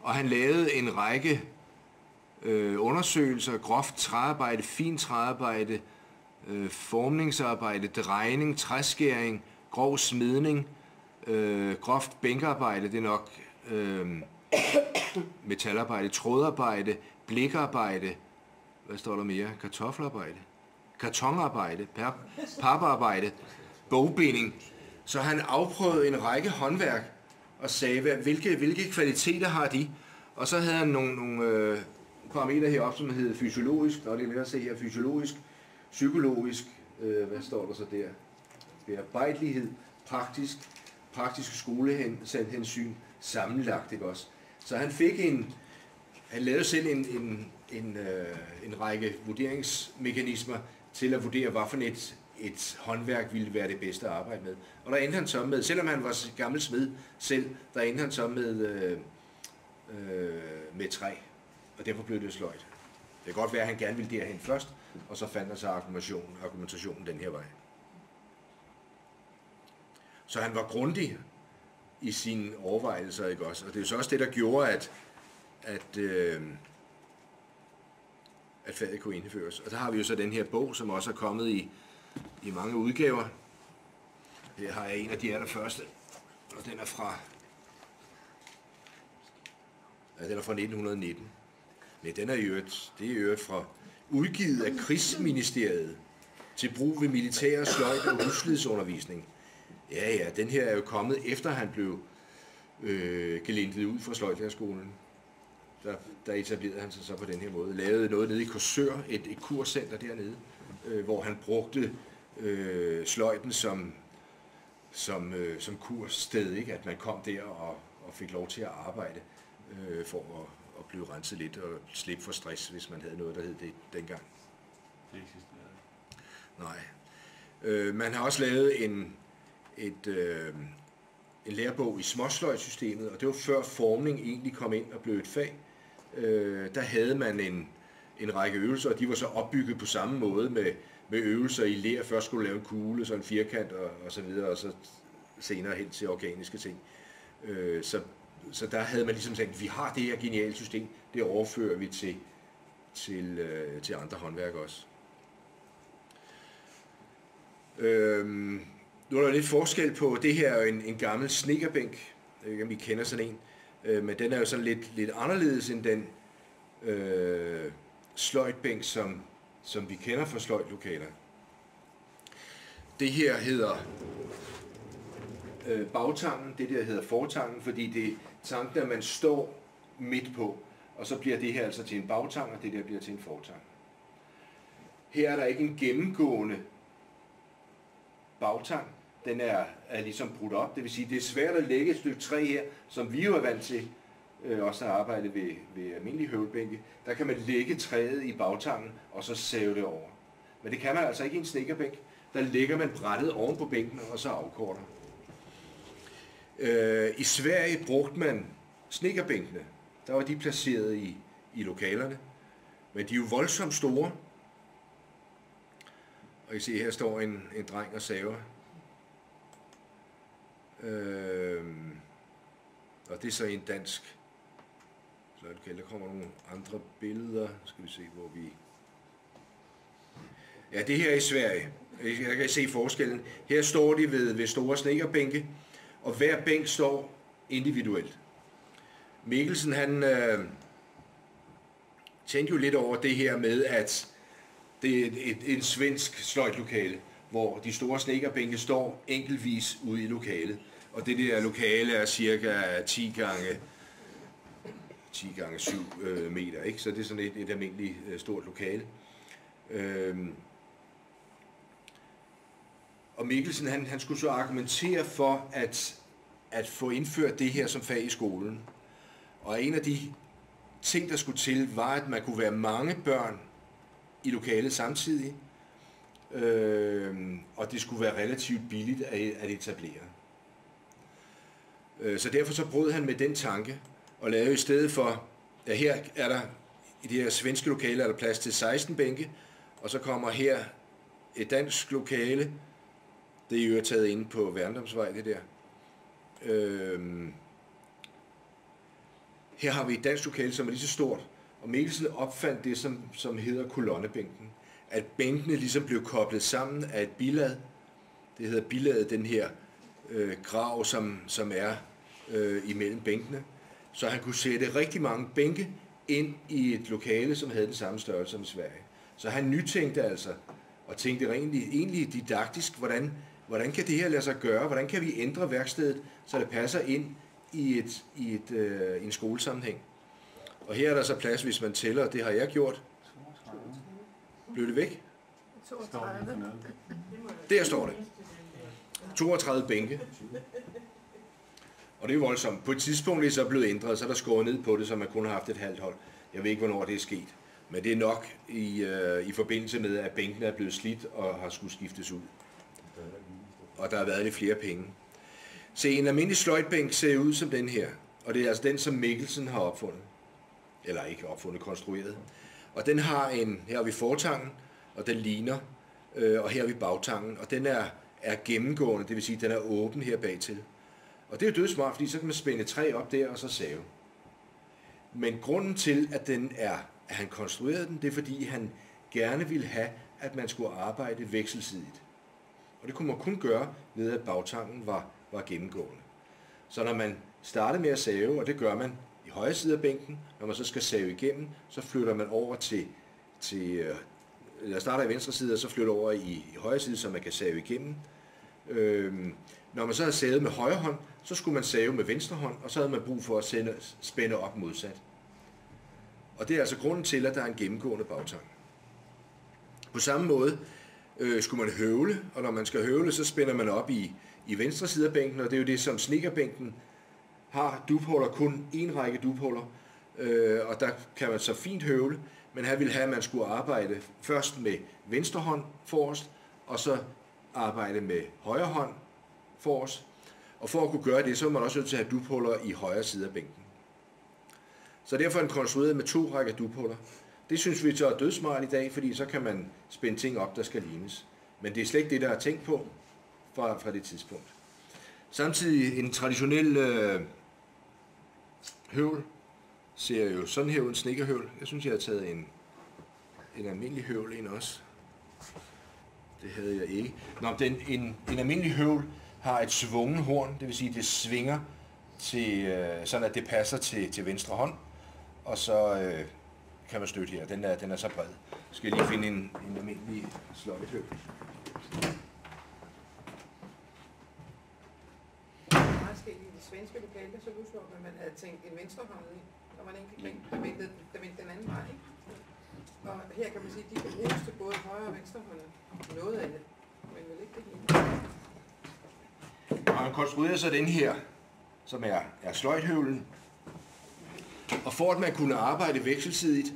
Og han lavede en række øh, undersøgelser, groft træarbejde, fint træarbejde, øh, formningsarbejde, drejning, træskæring, grov smidning, øh, groft bænkarbejde, det er nok øh, metalarbejde, trådarbejde, blikarbejde, hvad står der mere? Kartoffelarbejde, kartonarbejde, pap, paparbejde, bogbinding. Så han afprøvede en række håndværk og sagde, hvad, hvilke, hvilke kvaliteter har de? Og så havde han nogle, nogle øh, parametre heroppe, som hed fysiologisk, og det er let at se her, fysiologisk, psykologisk, øh, hvad står der så der? Bearbejdelighed, praktisk, praktisk skolehensyn, sammenlagt, ikke også? Så han fik en, han lavede selv en, en, en, øh, en række vurderingsmekanismer til at vurdere, hvad for et et håndværk ville være det bedste at arbejde med. Og der endte han så med, selvom han var gammel smed selv, der endte han så med, øh, øh, med træ. Og derfor blev det sløjt. Det kan godt være, at han gerne ville derhen først, og så fandt han så argumentationen, argumentationen den her vej. Så han var grundig i sine overvejelser, ikke også? Og det er så også det, der gjorde, at, at, øh, at faget kunne indføres. Og der har vi jo så den her bog, som også er kommet i, i mange udgaver. Her har jeg en af de allerførste, og den er fra, ja, den er fra 1919. Men den er i øvrigt, det er i øvrigt fra udgivet af Krigsministeriet til brug ved militære sløjt og husledsundervisning. Ja, ja, den her er jo kommet efter han blev øh, gelintet ud fra sløjtlærerskolen. Der, der etablerede han sig så på den her måde. Lavede noget nede i Korsør, et, et kurscenter dernede, øh, hvor han brugte øh, sløjten som, som, øh, som kurssted, ikke? at man kom der og, og fik lov til at arbejde øh, for at, at blive renset lidt og slippe for stress, hvis man havde noget, der hed det dengang. Det eksisterer. Nej. Øh, man har også lavet en, et, øh, en lærebog i småsløjsystemet, og det var før formning egentlig kom ind og blev et fag. Øh, der havde man en, en række øvelser, og de var så opbygget på samme måde med, med øvelser i lær. Først skulle du lave en kugle, så en firkant og, og så videre, og så senere hen til organiske ting. Øh, så, så der havde man ligesom sagt, vi har det her geniale system, det overfører vi til, til, øh, til andre håndværk også. Øhm, nu er der lidt forskel på, det her er en, en gammel snekerbænk, jeg ved ikke om I kender sådan en, øh, men den er jo sådan lidt, lidt anderledes end den øh, sløjtbænk, som, som vi kender fra sløjtlokaler. Det her hedder øh, bagtangen, det der hedder fortangen, fordi det er tanken, at man står midt på, og så bliver det her altså til en bagtang, og det der bliver til en fortang. Her er der ikke en gennemgående bagtang, den er, er ligesom brudt op. Det vil sige, det er svært at lægge et stykke træ her, som vi jo er vant til, øh, også at arbejde ved, ved almindelige høvlbænke. Der kan man lægge træet i bagtangen, og så save det over. Men det kan man altså ikke i en snikkerbænk. Der lægger man brættet oven på bænken, og så afkorter. Øh, I Sverige brugte man snikkerbænkene. Der var de placeret i, i lokalerne. Men de er jo voldsomt store. Og I ser, her står en, en dreng og saver. Øh, og det er så en dansk fløjtekælder. Der kommer nogle andre billeder. Skal vi se, hvor vi... Ja, det her er i Sverige. Jeg kan se forskellen. Her står de ved, ved store snekerbænke, og hver bænk står individuelt. Mikkelsen, han øh, tænkte jo lidt over det her med, at det er et, et, en svensk sløjtlokale, hvor de store snekerbænke står enkeltvis ude i lokalet. Og det der lokale er cirka 10 gange 10 gange 7 øh, meter, ikke? Så det er sådan et, et almindeligt øh, stort lokale. Øhm. Og Mikkelsen, han, han skulle så argumentere for at, at få indført det her som fag i skolen. Og en af de ting, der skulle til, var, at man kunne være mange børn i lokalet samtidig, øh, og det skulle være relativt billigt at, at etablere. Øh, så derfor så brød han med den tanke, og lavede i stedet for, ja her er der, i det her svenske lokale er der plads til 16 bænke, og så kommer her et dansk lokale, det er jo taget inde på Værndomsvej, det der. Øhm, her har vi et dansk lokale, som er lige så stort, og Mikkelsen opfandt det, som, som hedder kolonnebænken. At bænkene ligesom blev koblet sammen af et bilad. Det hedder biladet, den her øh, grav, som, som er øh, imellem bænkene. Så han kunne sætte rigtig mange bænke ind i et lokale, som havde den samme størrelse som Sverige. Så han nytænkte altså, og tænkte egentlig, egentlig didaktisk, hvordan, hvordan kan det her lade sig gøre? Hvordan kan vi ændre værkstedet, så det passer ind i, et, i, et, øh, en skolesammenhæng? Og her er der så plads, hvis man tæller, det har jeg gjort. Blev det væk? 32. Der står det. 32 bænke. Og det er voldsomt. På et tidspunkt er det så blevet ændret, så er der skåret ned på det, så man kun har haft et halvt hold. Jeg ved ikke, hvornår det er sket. Men det er nok i, øh, i forbindelse med, at bænken er blevet slidt og har skulle skiftes ud. Og der har været lidt flere penge. Se, en almindelig sløjtbænk ser ud som den her. Og det er altså den, som Mikkelsen har opfundet. Eller ikke opfundet, konstrueret. Og den har en, her har vi fortangen, og den ligner, øh, og her har vi bagtangen, og den er, er gennemgående, det vil sige, at den er åben her bagtil. Og det er jo dødsmart, fordi så kan man spænde træ op der og så save. Men grunden til, at, den er, at han konstruerede den, det er fordi, han gerne ville have, at man skulle arbejde vekselsidigt. Og det kunne man kun gøre ved, at bagtangen var, var gennemgående. Så når man starter med at save, og det gør man i højre side af bænken, når man så skal save igennem, så flytter man over til, til øh, eller starter i venstre side, og så flytter over i, i højre side, så man kan save igennem. Øh, når man så havde savet med højre hånd, så skulle man save med venstre hånd, og så havde man brug for at sende, spænde op modsat. Og det er altså grunden til, at der er en gennemgående bagtang. På samme måde øh, skulle man høvle, og når man skal høvle, så spænder man op i, i venstre side af bænken, og det er jo det, som snikkerbænken har duphuller, kun en række duphuller, øh, og der kan man så fint høvle, men han ville have, at man skulle arbejde først med venstre hånd forrest, og så arbejde med højre hånd forrest. Og for at kunne gøre det, så er man også nødt til at have duphuller i højre side af bænken. Så derfor er den konstrueret med to rækker duphuller. Det synes vi så er dødsmart i dag, fordi så kan man spænde ting op, der skal lignes. Men det er slet ikke det, der er tænkt på fra, fra det tidspunkt. Samtidig en traditionel øh, høvl ser jo sådan her ud, en snikkerhøvl. Jeg synes, jeg har taget en, en almindelig høvl ind også. Det havde jeg ikke. Nå, den, en, en almindelig høvl har et svungen horn, det vil sige, det svinger til, øh, sådan at det passer til, til venstre hånd, og så øh, kan man støtte her. Den er, den er så bred. Jeg skal lige finde en, en almindelig skægt i det svenske lokale, så husker jeg, at man havde tænkt en venstre hånd i, når man ikke vendte den anden vej. Ikke? Og her kan man sige, at de kan bruges til både højre og venstre hånd. Noget af det, men vel ikke det hele. Og han konstruerede så den her, som er, er sløjthøvlen. Og for at man kunne arbejde vekselsidigt,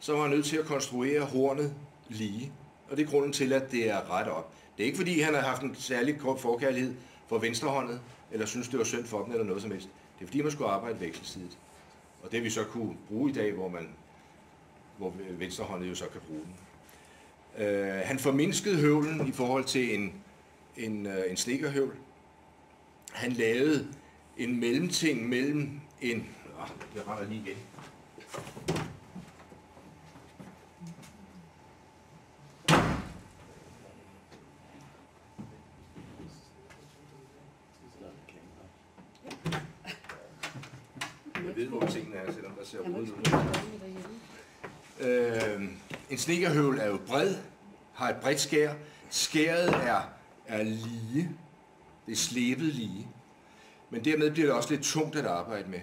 så var han nødt til at konstruere hornet lige. Og det er grunden til, at det er ret op. Det er ikke fordi, han har haft en særlig forkærlighed for venstrehåndet, eller synes, det var synd for den, eller noget som helst. Det er fordi, man skulle arbejde vekselsidigt. Og det vi så kunne bruge i dag, hvor man hvor venstrehåndet jo så kan bruge den. Uh, han formindskede høvlen i forhold til en, en, uh, en slikkerhøvl. Han lavede en mellemting mellem en... Ah, jeg render lige igen. Jeg ved, hvor tingene er, selvom der ser ud ikke nu. spillet derhjemme. Øh, en snekerhøvel er jo bred, har et bredt skær. Skæret er, er lige. Det er slebet lige. Men dermed bliver det også lidt tungt at arbejde med.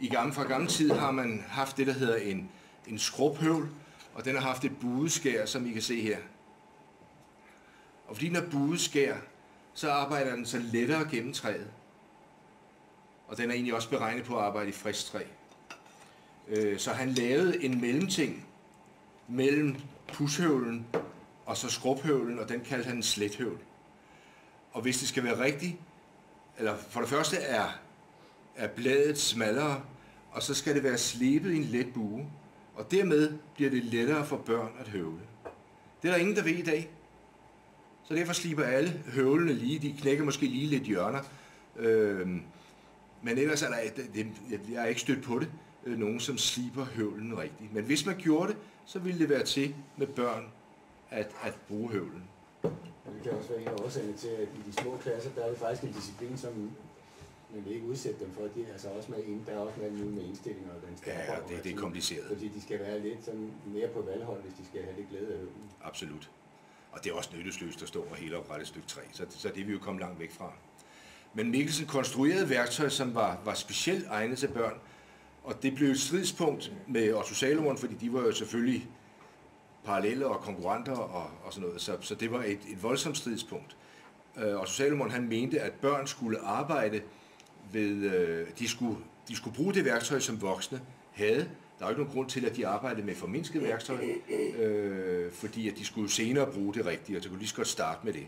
I gamle, fra gammel tid har man haft det, der hedder en, en skrubhøvl, og den har haft et budeskær, som I kan se her. Og fordi den har budeskær, så arbejder den så lettere gennem træet. Og den er egentlig også beregnet på at arbejde i frisk træ. Øh, Så han lavede en mellemting mellem pushøvlen og så skrubhøvlen, og den kaldte han en slethøvl. Og hvis det skal være rigtigt, eller for det første er, er bladet smallere, og så skal det være slebet i en let bue, og dermed bliver det lettere for børn at høvle. Det er der ingen, der ved i dag. Så derfor sliber alle høvlene lige, de knækker måske lige lidt hjørner. Øhm, men ellers er der, det, det, jeg er ikke stødt på det, øh, nogen som sliber høvlen rigtigt. Men hvis man gjorde det, så ville det være til med børn at, at bruge høvlen. Det kan også være en af årsagerne til, at i de små klasser, der er det faktisk en disciplin, som man vil ikke udsætte dem for. Det er altså også med, der er også med, med indstillinger. Og den skal Ja, det, det er kompliceret. Fordi de skal være lidt sådan mere på valghold, hvis de skal have lidt glæde af høvlen. Absolut. Og det er også nyttesløst at stå og hele oprette et stykke træ, så, så det er vi jo kommet langt væk fra. Men Mikkelsen konstruerede værktøj, som var, var specielt egnet til børn, og det blev et stridspunkt med Otto Salomon, fordi de var jo selvfølgelig parallelle og konkurrenter og, og sådan noget, så, så det var et, et voldsomt stridspunkt. Øh, Otto Salomon han mente, at børn skulle arbejde ved, øh, de, skulle, de skulle bruge det værktøj, som voksne havde, Der er jo ikke nogen grund til, at de arbejdede med formindsket værktøj, øh, fordi at de skulle senere bruge det rigtige, og så kunne de lige så godt starte med det.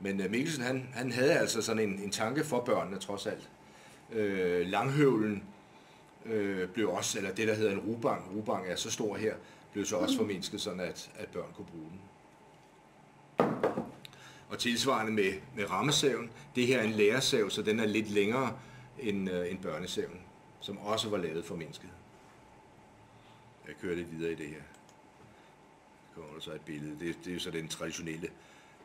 Men øh, Mikkelsen, han, han havde altså sådan en, en tanke for børnene, trods alt. Øh, langhøvlen øh, blev også, eller det der hedder en rubang, rubang er så stor her, blev så også formindsket, sådan at, at børn kunne bruge den. Og tilsvarende med, med rammesaven, det her er en lærersav, så den er lidt længere end, øh, end børnesaven, som også var lavet for mennesket. Jeg kører lidt videre i det her. Der kommer der så et billede. Det, det er jo så den traditionelle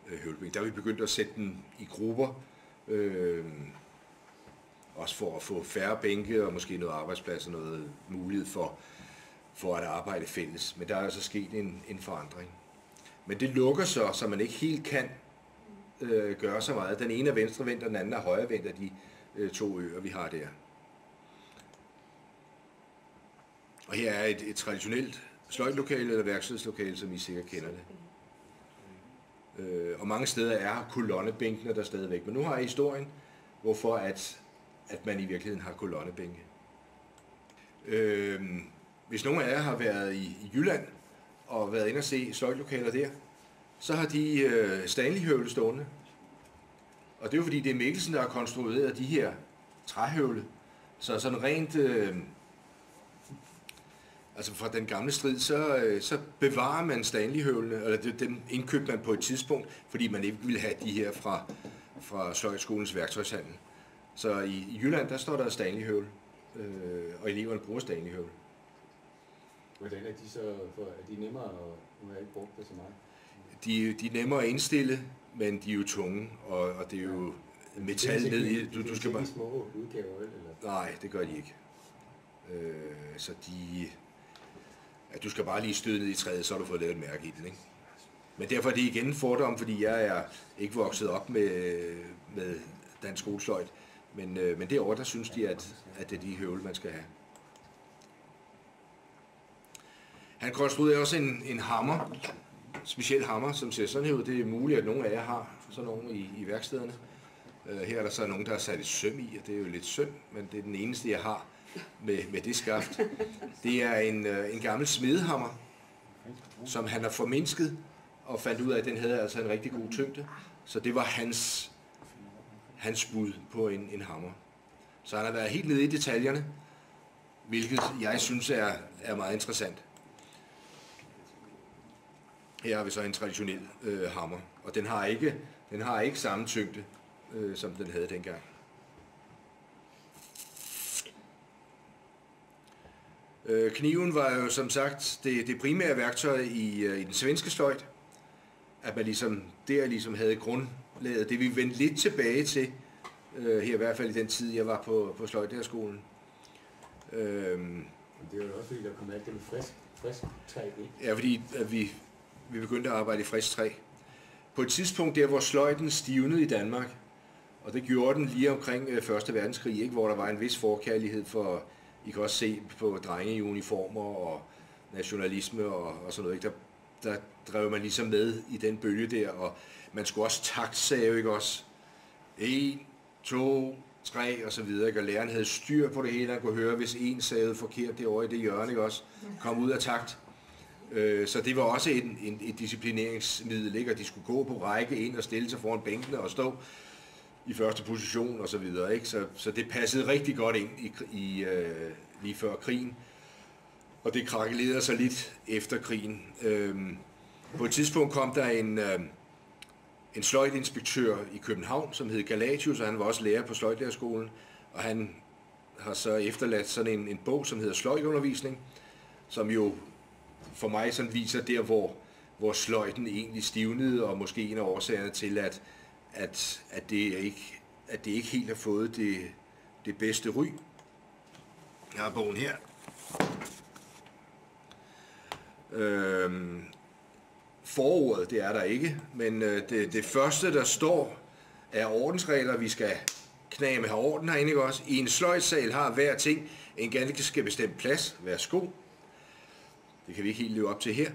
øh, høvlbænk. Der har vi begyndt at sætte den i grupper, øh, også for at få færre bænke og måske noget arbejdsplads og noget mulighed for, for at arbejde fælles. Men der er altså sket en, en forandring. Men det lukker så, så man ikke helt kan øh, gøre så meget. Den ene er venstrevendt, og den anden er højrevendt af de øh, to øer, vi har der. Og her er et, et traditionelt sløjtlokale eller værkstedslokale, som I sikkert kender det. Øh, og mange steder er kolonnebænkene der stadigvæk. Men nu har jeg historien, hvorfor at, at man i virkeligheden har kolonnebænke. Øh, hvis nogen af jer har været i, i Jylland og været inde og se sløjtlokaler der, så har de øh, Stanley-høvle stående. Og det er jo fordi, det er Mikkelsen, der har konstrueret de her træhøvle. Så sådan rent, øh, altså fra den gamle strid, så, øh, så bevarer man Stanley-høvlene, eller det, dem indkøbte man på et tidspunkt, fordi man ikke ville have de her fra, fra Sløjtskolens værktøjshandel. Så i, Jylland, der står der Stanley-høvle, øh, og eleverne bruger Stanley-høvle. Hvordan er de så, for, er de nemmere, og nu har jeg ikke brugt det så meget? De, de er nemmere at indstille, men de er jo tunge, og, og det er jo metal ned i. Du, du skal bare... Små udgaver? Eller? Nej, det gør de ikke. Øh, så de... Ja, du skal bare lige støde ned i træet, så har du fået lavet et mærke i den, ikke? Men derfor er det igen en fordom, fordi jeg er ikke vokset op med, med dansk skolesløjt. Men, øh, men derovre, der synes de, at, at det er de høvle, man skal have. Han konstruerede også en, en hammer, speciel hammer, som ser sådan her ud. Det er muligt, at nogle af jer har sådan nogle i, i værkstederne. Øh, her er der så nogen, der har sat et søm i, og det er jo lidt synd, men det er den eneste, jeg har med, med det skaft. Det er en, øh, en gammel smedehammer, som han har formindsket, og fandt ud af, at den havde altså en rigtig god tyngde. Så det var hans, hans bud på en, en hammer. Så han har været helt nede i detaljerne, hvilket jeg synes er, er meget interessant. Her har vi så en traditionel øh, hammer, og den har ikke, den har ikke samme tyngde, øh, som den havde dengang. Øh, kniven var jo som sagt det, det primære værktøj i, øh, i den svenske sløjt, at man ligesom der ligesom havde grund, grundlaget. Det vi vendte lidt tilbage til, øh, her i hvert fald i den tid, jeg var på, på sløjtærskolen. Øh, Men det er jo også fordi, der kommer alt det med frisk, frisk træ, ikke? Ja, fordi at vi, vi begyndte at arbejde i frisk træ. På et tidspunkt der, hvor sløjten stivnede i Danmark, og det gjorde den lige omkring øh, Første Verdenskrig, ikke, hvor der var en vis forkærlighed for, I kan også se på drenge i uniformer og nationalisme og, og sådan noget, ikke, der, der drev man ligesom med i den bølge der, og man skulle også taktsave, ikke også? En, to, tre og så videre, ikke? og læreren havde styr på det hele, han kunne høre, hvis en sagde forkert derovre i det hjørne, ikke også? Kom ud af takt. Øh, Så det var også en, en, et disciplineringsmiddel, ikke? og de skulle gå på række ind og stille sig foran bænkene og stå i første position og så videre. Ikke? Så, så det passede rigtig godt ind i, i øh, lige før krigen. Og det krakkelerede sig lidt efter krigen. Øhm, på et tidspunkt kom der en, øh, en sløjtinspektør i København, som hed Galatius, og han var også lærer på sløjtlærerskolen. Og han har så efterladt sådan en, en bog, som hedder Sløjtundervisning, som jo for mig sådan viser der, hvor, hvor sløjten egentlig stivnede, og måske en af årsagerne til, at, at, at, det, ikke, at det ikke helt har fået det, det bedste ry. Jeg har bogen her. Øhm, forordet, det er der ikke, men øh, det, det første, der står, er ordensregler, vi skal knage med orden herinde, ikke også? I en sløjtsal har hver ting en ganske bestemt plads. Værsgo. Det kan vi ikke helt leve op til her.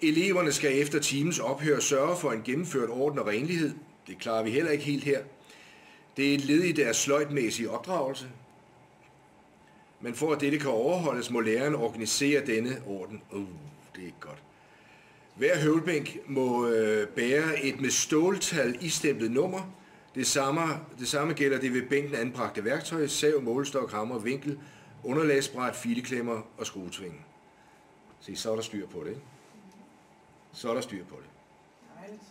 Eleverne skal efter timens ophør sørge for en gennemført orden og renlighed. Det klarer vi heller ikke helt her. Det er et led i deres sløjtmæssige opdragelse. Men for at dette kan overholdes, må læreren organisere denne orden. Uh, det er ikke godt. Hver høvlbænk må øh, bære et med ståltal istemplet nummer. Det samme, det samme gælder det ved bænken anbragte værktøj, sav, målestok, hammer, vinkel, underlagsbræt, fileklemmer og skruetvinge. Se, så er der styr på det, ikke? Så er der styr på det. Dejligt.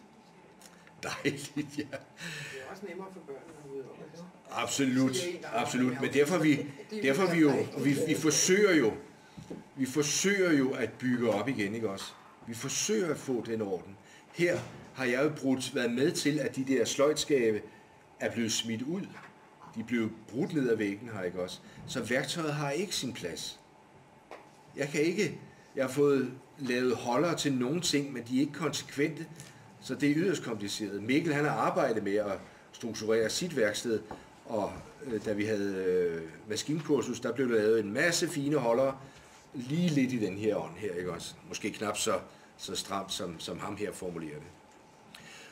Dejligt, ja. Det er også nemmere for børnene at ude over. Absolut, absolut. Men derfor vi, derfor vi jo, vi, vi forsøger jo, vi forsøger jo at bygge op igen, ikke også? Vi forsøger at få den orden. Her har jeg jo brudt, været med til, at de der sløjtskabe er blevet smidt ud. De er blevet brudt ned ad væggen her, ikke også? Så værktøjet har ikke sin plads. Jeg kan ikke, jeg har fået lavet holdere til nogle ting, men de er ikke konsekvente, så det er yderst kompliceret. Mikkel han har arbejdet med at strukturere sit værksted, og øh, da vi havde øh, maskinkursus, der blev der lavet en masse fine holdere, lige lidt i den her ånd her, ikke også? Måske knap så, så stramt, som, som ham her formulerer det.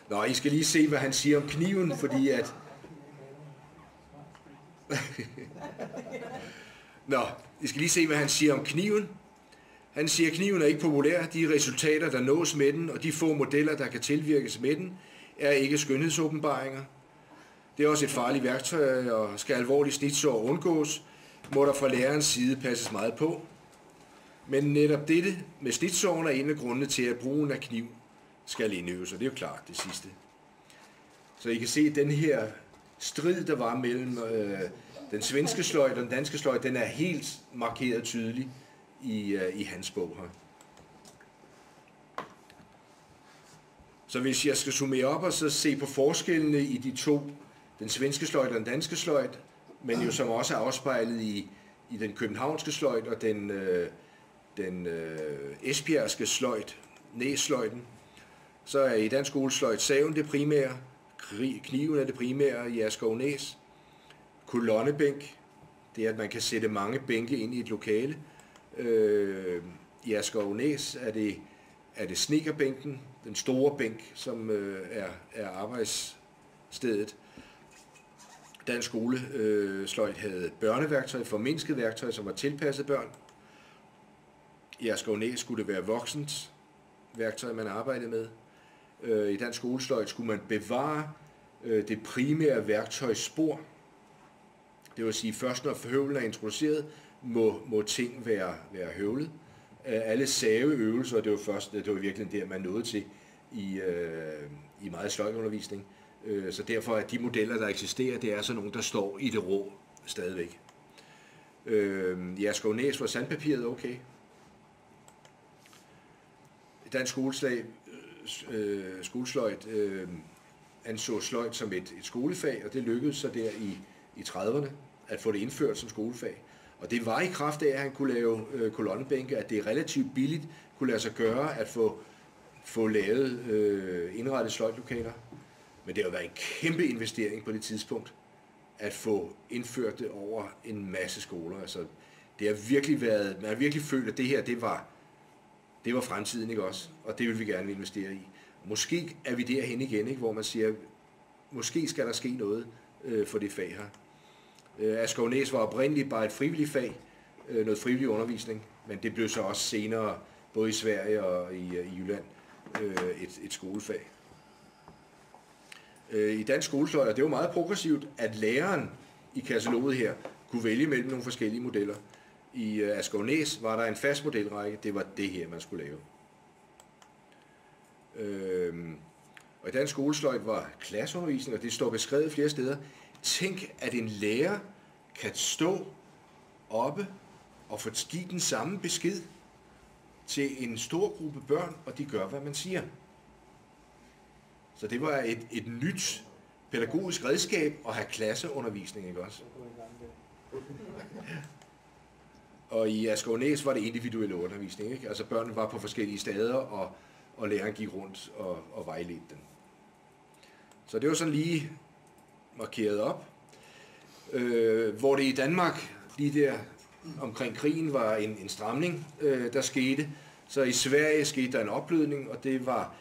Nå, I skal lige se, hvad han siger om kniven, fordi at... (laughs) Nå, I skal lige se, hvad han siger om kniven. Han siger, at kniven er ikke populær. De resultater, der nås med den, og de få modeller, der kan tilvirkes med den, er ikke skønhedsåbenbaringer. Det er også et farligt værktøj, og skal alvorlige snitsår undgås, må der fra lærerens side passes meget på. Men netop dette med snitsåren er en af grundene til, at brugen af kniv skal indøves, og det er jo klart det sidste. Så I kan se, at den her strid, der var mellem øh, den svenske sløjt og den danske sløjt, den er helt markeret tydelig i, øh, i hans bog her. Så hvis jeg skal summere op og så se på forskellene i de to, den svenske sløjt og den danske sløjt, men jo som også er afspejlet i, i den københavnske sløjt og den, øh, den øh, esbjergske sløjt, næsløjten, så er i dansk skolesløjt saven det primære, kniven er det primære i Asger Næs, kolonnebænk, det er, at man kan sætte mange bænke ind i et lokale. Øh, I Asger Næs er det, er det snekerbænken, den store bænk, som øh, er, er arbejdsstedet. Dansk skole øh, sløjt havde børneværktøj, formindsket værktøj, som var tilpasset børn. I Asger Næs skulle det være voksent værktøj, man arbejdede med. Øh, I dansk skolesløjt skulle man bevare øh, det primære værktøjsspor. Det vil sige, først når høvlen er introduceret, må, må ting være, være høvlet. Øh, alle saveøvelser, det var først, det var virkelig der, man nåede til i, øh, i meget sløjtundervisning. Så derfor er de modeller, der eksisterer, det er så nogle, der står i det rå stadigvæk. Øh, I Asger Næs var sandpapiret okay. Dansk skoleslag, øh, skolesløjt øh, anså sløjt som et, et skolefag, og det lykkedes så der i, i 30'erne at få det indført som skolefag. Og det var i kraft af, at han kunne lave øh, kolonnebænke, at det er relativt billigt kunne lade sig gøre at få, få lavet øh, indrettet sløjtlokaler. Men det har været en kæmpe investering på det tidspunkt at få indført det over en masse skoler. Altså, det har virkelig været, man har virkelig følt, at det her, det var, det var fremtiden, ikke også? Og det vil vi gerne investere i. Måske er vi derhen igen, ikke? hvor man siger, måske skal der ske noget øh, for det fag her. Øh, Asger Næs var oprindeligt bare et frivilligt fag, øh, noget frivillig undervisning, men det blev så også senere, både i Sverige og i, øh, i Jylland, øh, et, et skolefag. Øh, I dansk skolesløj, og det var meget progressivt, at læreren i kataloget her kunne vælge mellem nogle forskellige modeller. I øh, Asger Næs var der en fast modelrække, det var det her, man skulle lave. Øhm, og i dansk skolesløjt var klasseundervisning, og det står beskrevet flere steder. Tænk, at en lærer kan stå oppe og få give den samme besked til en stor gruppe børn, og de gør, hvad man siger. Så det var et, et nyt pædagogisk redskab at have klasseundervisning, ikke også? (laughs) Og i Asger var det individuelle undervisning, ikke? Altså børnene var på forskellige steder, og, og læreren gik rundt og, og vejledte dem. Så det var sådan lige markeret op. Øh, hvor det i Danmark, lige der omkring krigen, var en, en stramning, øh, der skete. Så i Sverige skete der en opblødning, og det var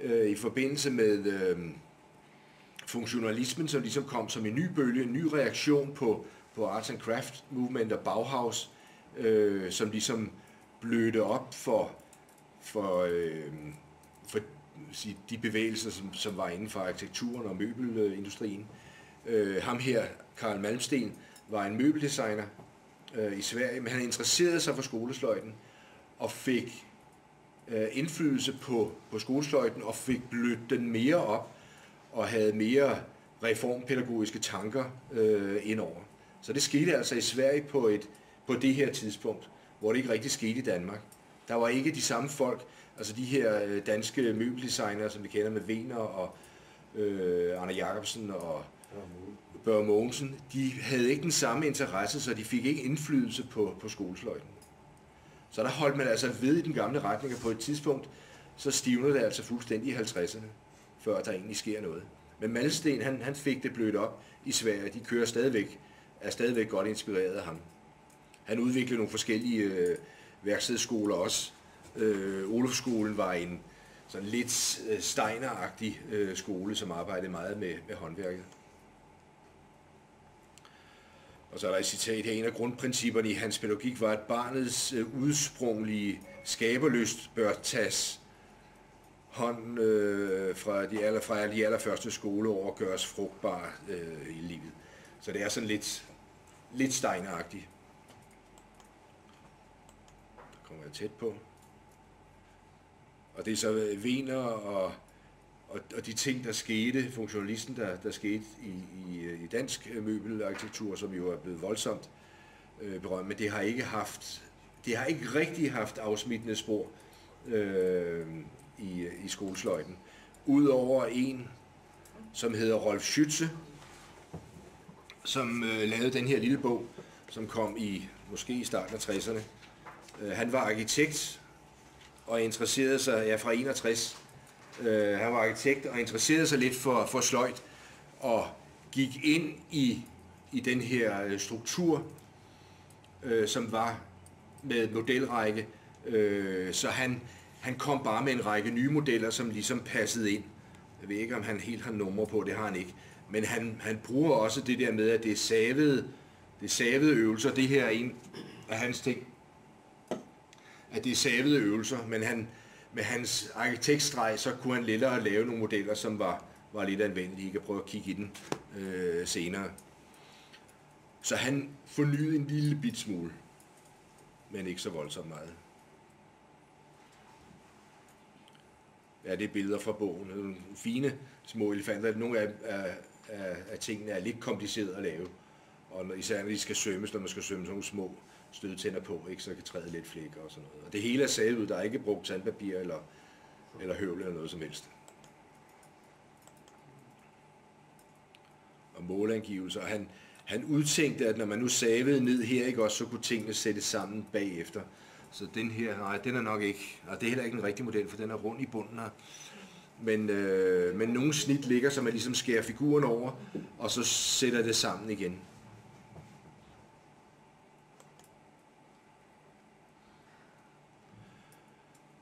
øh, i forbindelse med øh, funktionalismen, som ligesom kom som en ny bølge, en ny reaktion på, på Arts and Craft Movement og Bauhaus, øh, som ligesom blødte op for, for, øh, for sige, de bevægelser, som, som var inden for arkitekturen og møbelindustrien. Øh, ham her, Karl Malmsten, var en møbeldesigner øh, i Sverige, men han interesserede sig for skolesløjten og fik øh, indflydelse på, på skolesløjten og fik blødt den mere op og havde mere reformpædagogiske tanker øh, indover. Så det skete altså i Sverige på, et, på det her tidspunkt, hvor det ikke rigtig skete i Danmark. Der var ikke de samme folk, altså de her øh, danske møbeldesignere, som vi kender med Vener og øh, Arne Jacobsen og Børge Mogensen, de havde ikke den samme interesse, så de fik ikke indflydelse på, på skolesløjten. Så der holdt man altså ved i den gamle retning, og på et tidspunkt, så stivnede det altså fuldstændig i 50'erne, før der egentlig sker noget. Men Malsten, han, han fik det blødt op i Sverige. De kører stadigvæk, er stadigvæk godt inspireret af ham. Han udviklede nogle forskellige øh, værkstedsskoler også. Øh, Olofskolen var en sådan lidt øh, steineragtig øh, skole, som arbejdede meget med, med håndværket. Og så er der et citat her. En af grundprincipperne i hans pædagogik var, at barnets øh, udsprunglige skaberlyst bør tages hånd øh, fra, de aller, fra de allerførste skoleår og gøres frugtbar øh, i livet. Så det er sådan lidt, lidt steineragtigt. Kommer jeg tæt på. Og det er så øh, Vener og og, og de ting, der skete, funktionalisten, der, der skete i, i, øh, i dansk øh, møbelarkitektur, som jo er blevet voldsomt øh, berømt, men det har ikke haft, det har ikke rigtig haft afsmittende spor øh, i, i skolesløjten. Udover en, som hedder Rolf Schütze, som øh, lavede den her lille bog, som kom i måske i starten af 60'erne. Øh, han var arkitekt og interesserede sig ja, fra 61 Øh, han var arkitekt og interesserede sig lidt for, for sløjt og gik ind i, i den her øh, struktur, øh, som var med modelrække. Øh, så han, han kom bare med en række nye modeller, som ligesom passede ind. Jeg ved ikke, om han helt har nummer på, det har han ikke. Men han, han bruger også det der med, at det er savede, det er savede øvelser. Det her er en af hans ting. At det er savede øvelser, men han, med hans arkitektstreg, så kunne han lettere lave nogle modeller, som var, var lidt anvendelige. I kan prøve at kigge i den øh, senere. Så han fornyede en lille bit smule, men ikke så voldsomt meget. Ja, det er billeder fra bogen. Nogle fine små elefanter. Nogle af, af, af, af tingene er lidt kompliceret at lave. Og især når de skal sømmes, når man skal sømme sådan nogle små stødtænder på, ikke, så kan træde lidt flækker og sådan noget. Og det hele er savet ud, der er ikke brugt sandpapir eller, eller høvl eller noget som helst. Og målangivelser. Han, han udtænkte, at når man nu savede ned her, ikke, også, så kunne tingene sættes sammen bagefter. Så den her, nej, den er nok ikke, og det er heller ikke en rigtig model, for den er rund i bunden her. Men, øh, men nogle snit ligger, så man ligesom skærer figuren over, og så sætter det sammen igen.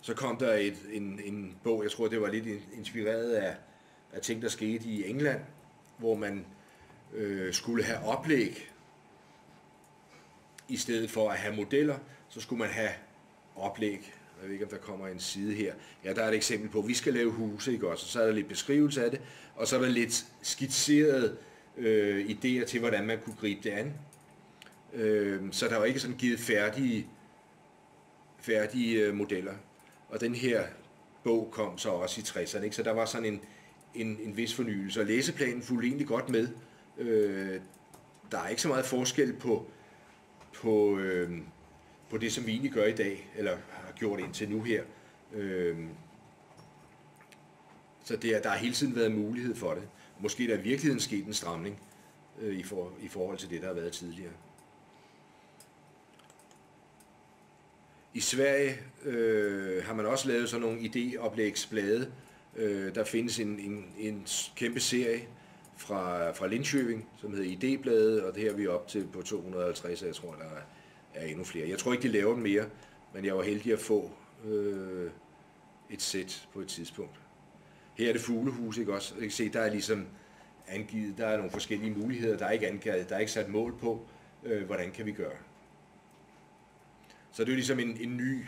Så kom der et, en, en bog, jeg tror det var lidt inspireret af, af ting, der skete i England, hvor man øh, skulle have oplæg i stedet for at have modeller, så skulle man have oplæg. Jeg ved ikke, om der kommer en side her. Ja, der er et eksempel på, at vi skal lave huse, ikke også? Og så er der lidt beskrivelse af det, og så er der lidt skitseret øh, idéer til, hvordan man kunne gribe det an. Øh, så der var ikke sådan givet færdige, færdige øh, modeller. Og den her bog kom så også i 60'erne, ikke? så der var sådan en, en, en vis fornyelse. Og læseplanen fulgte egentlig godt med. Øh, der er ikke så meget forskel på, på, øh, på det, som vi egentlig gør i dag, eller har gjort indtil nu her. Øh, så det der har hele tiden været mulighed for det. Måske der i virkeligheden sket en stramning øh, i, for, i forhold til det, der har været tidligere. I Sverige øh, har man også lavet sådan nogle idéoplægsblade. Øh, der findes en, en, en kæmpe serie fra, fra Linköping, som hedder Idébladet, og det her er vi op til på 250, jeg tror, der er, er endnu flere. Jeg tror ikke, de laver den mere, men jeg var heldig at få øh, et sæt på et tidspunkt. Her er det fuglehus, ikke også? Jeg kan se, der er ligesom angivet, der er nogle forskellige muligheder, der er ikke angivet, der er ikke sat mål på, øh, hvordan kan vi gøre. Så det er jo ligesom en, en, ny,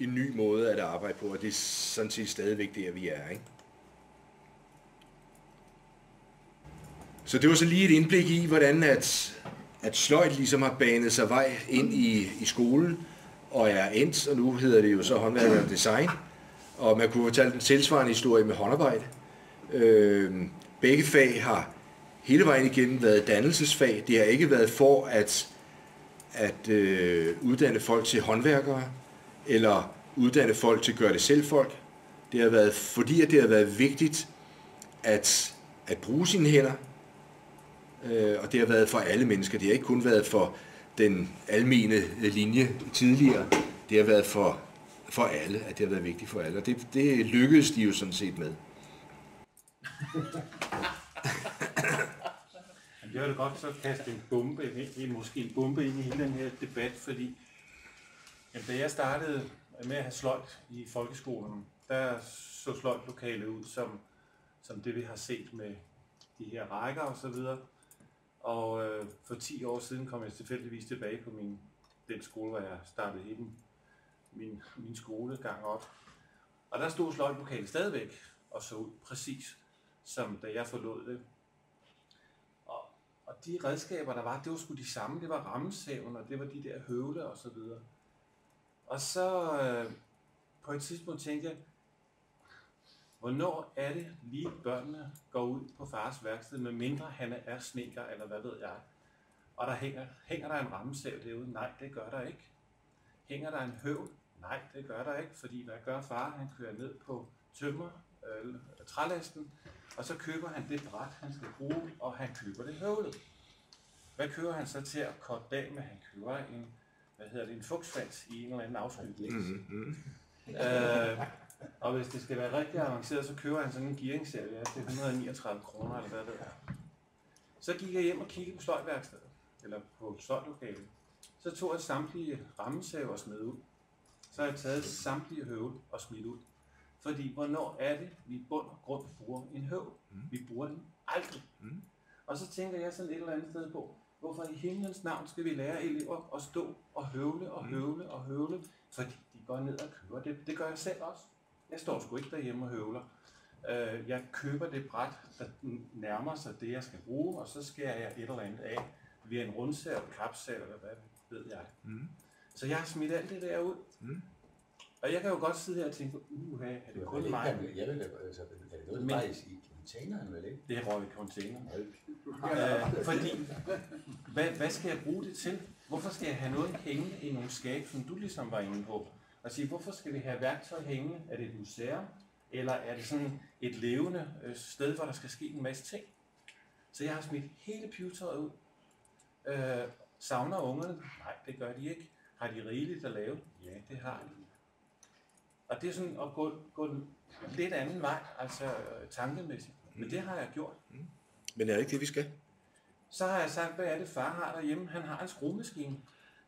en ny måde at arbejde på, og det er sådan set stadigvæk der, vi er. Ikke? Så det var så lige et indblik i, hvordan at, at sløjt ligesom har banet sig vej ind i, i skolen, og er endt, og nu hedder det jo så håndværk og design. Og man kunne fortælle den tilsvarende historie med håndarbejde. Øh, begge fag har hele vejen igennem været dannelsesfag. Det har ikke været for at, at øh, uddanne folk til håndværkere, eller uddanne folk til gøre det selv folk. Det har været, fordi at det har været vigtigt at, at bruge sine hænder, øh, og det har været for alle mennesker. Det har ikke kun været for den almene linje tidligere. Det har været for, for alle, at det har været vigtigt for alle. Og det, det lykkedes de jo sådan set med. Jeg vil godt så kaste en bombe, ind, måske en bombe ind i hele den her debat, fordi jamen, da jeg startede med at have sløjt i folkeskolen, der så sløjtlokalet ud som, som det, vi har set med de her rækker og så videre. Og øh, for 10 år siden kom jeg tilfældigvis tilbage på min, den skole, hvor jeg startede hele min, min skolegang op. Og der stod sløjtlokalet stadigvæk og så ud præcis, som da jeg forlod det. De redskaber, der var, det var sgu de samme. Det var rammesæven, og det var de der høvle og så videre. Og så øh, på et tidspunkt tænkte jeg, hvornår er det lige børnene går ud på fars værksted, med mindre han er sneker, eller hvad ved jeg. Og der hænger, hænger der en rammesæv derude? Nej, det gør der ikke. Hænger der en høvl? Nej, det gør der ikke, fordi hvad gør far? Han kører ned på tømmer, øh, trælasten, og så køber han det bræt, han skal bruge, og han køber det høvlet. Hvad køber han så til at korte af med? Han køber en, hvad hedder det, en fugtsvans i en eller anden afskygning. Mm-hmm. Øh, og hvis det skal være rigtig avanceret, så køber han sådan en gearingserie til 139 kroner, eller hvad det er. Så gik jeg hjem og kiggede på sløjtværkstedet, eller på sløjtlokalet. Så tog jeg samtlige rammesave og smed ud. Så har jeg taget samtlige høvl og smidt ud. Fordi hvornår er det, vi bund og grund bruger en høvl? Vi bruger den aldrig. Mm. Og så tænker jeg sådan et eller andet sted på, hvorfor i himlens navn skal vi lære elever at stå og høvle og høvle og høvle, fordi de går ned og køber det. Det gør jeg selv også. Jeg står sgu ikke derhjemme og høvler. Øh, Jeg køber det bræt, der nærmer sig det, jeg skal bruge, og så skærer jeg et eller andet af via en rundsav, kapsav eller hvad ved jeg. Mm. Så jeg har smidt alt det der ud. Mm. Og jeg kan jo godt sidde her og tænke, uha, er det kun mig? Jeg ved da, altså, er det noget, Men- faktisk i containeren, vel ikke? Det er røg i container. Øh, fordi, hvad, hvad skal jeg bruge det til? Hvorfor skal jeg have noget hængende i nogle skab, som du ligesom var inde på? Og sige, hvorfor skal vi have værktøj hængende? Er det et museum? Eller er det sådan et levende øh, sted, hvor der skal ske en masse ting? Så jeg har smidt hele pivetøjet ud. Øh, savner ungerne? Nej, det gør de ikke. Har de rigeligt at lave? Ja, det har de. Og det er sådan at gå, gå en lidt anden vej, altså øh, tankemæssigt. Men det har jeg gjort. Men er det ikke det, vi skal? Så har jeg sagt, hvad er det far har derhjemme? Han har en skruemaskine.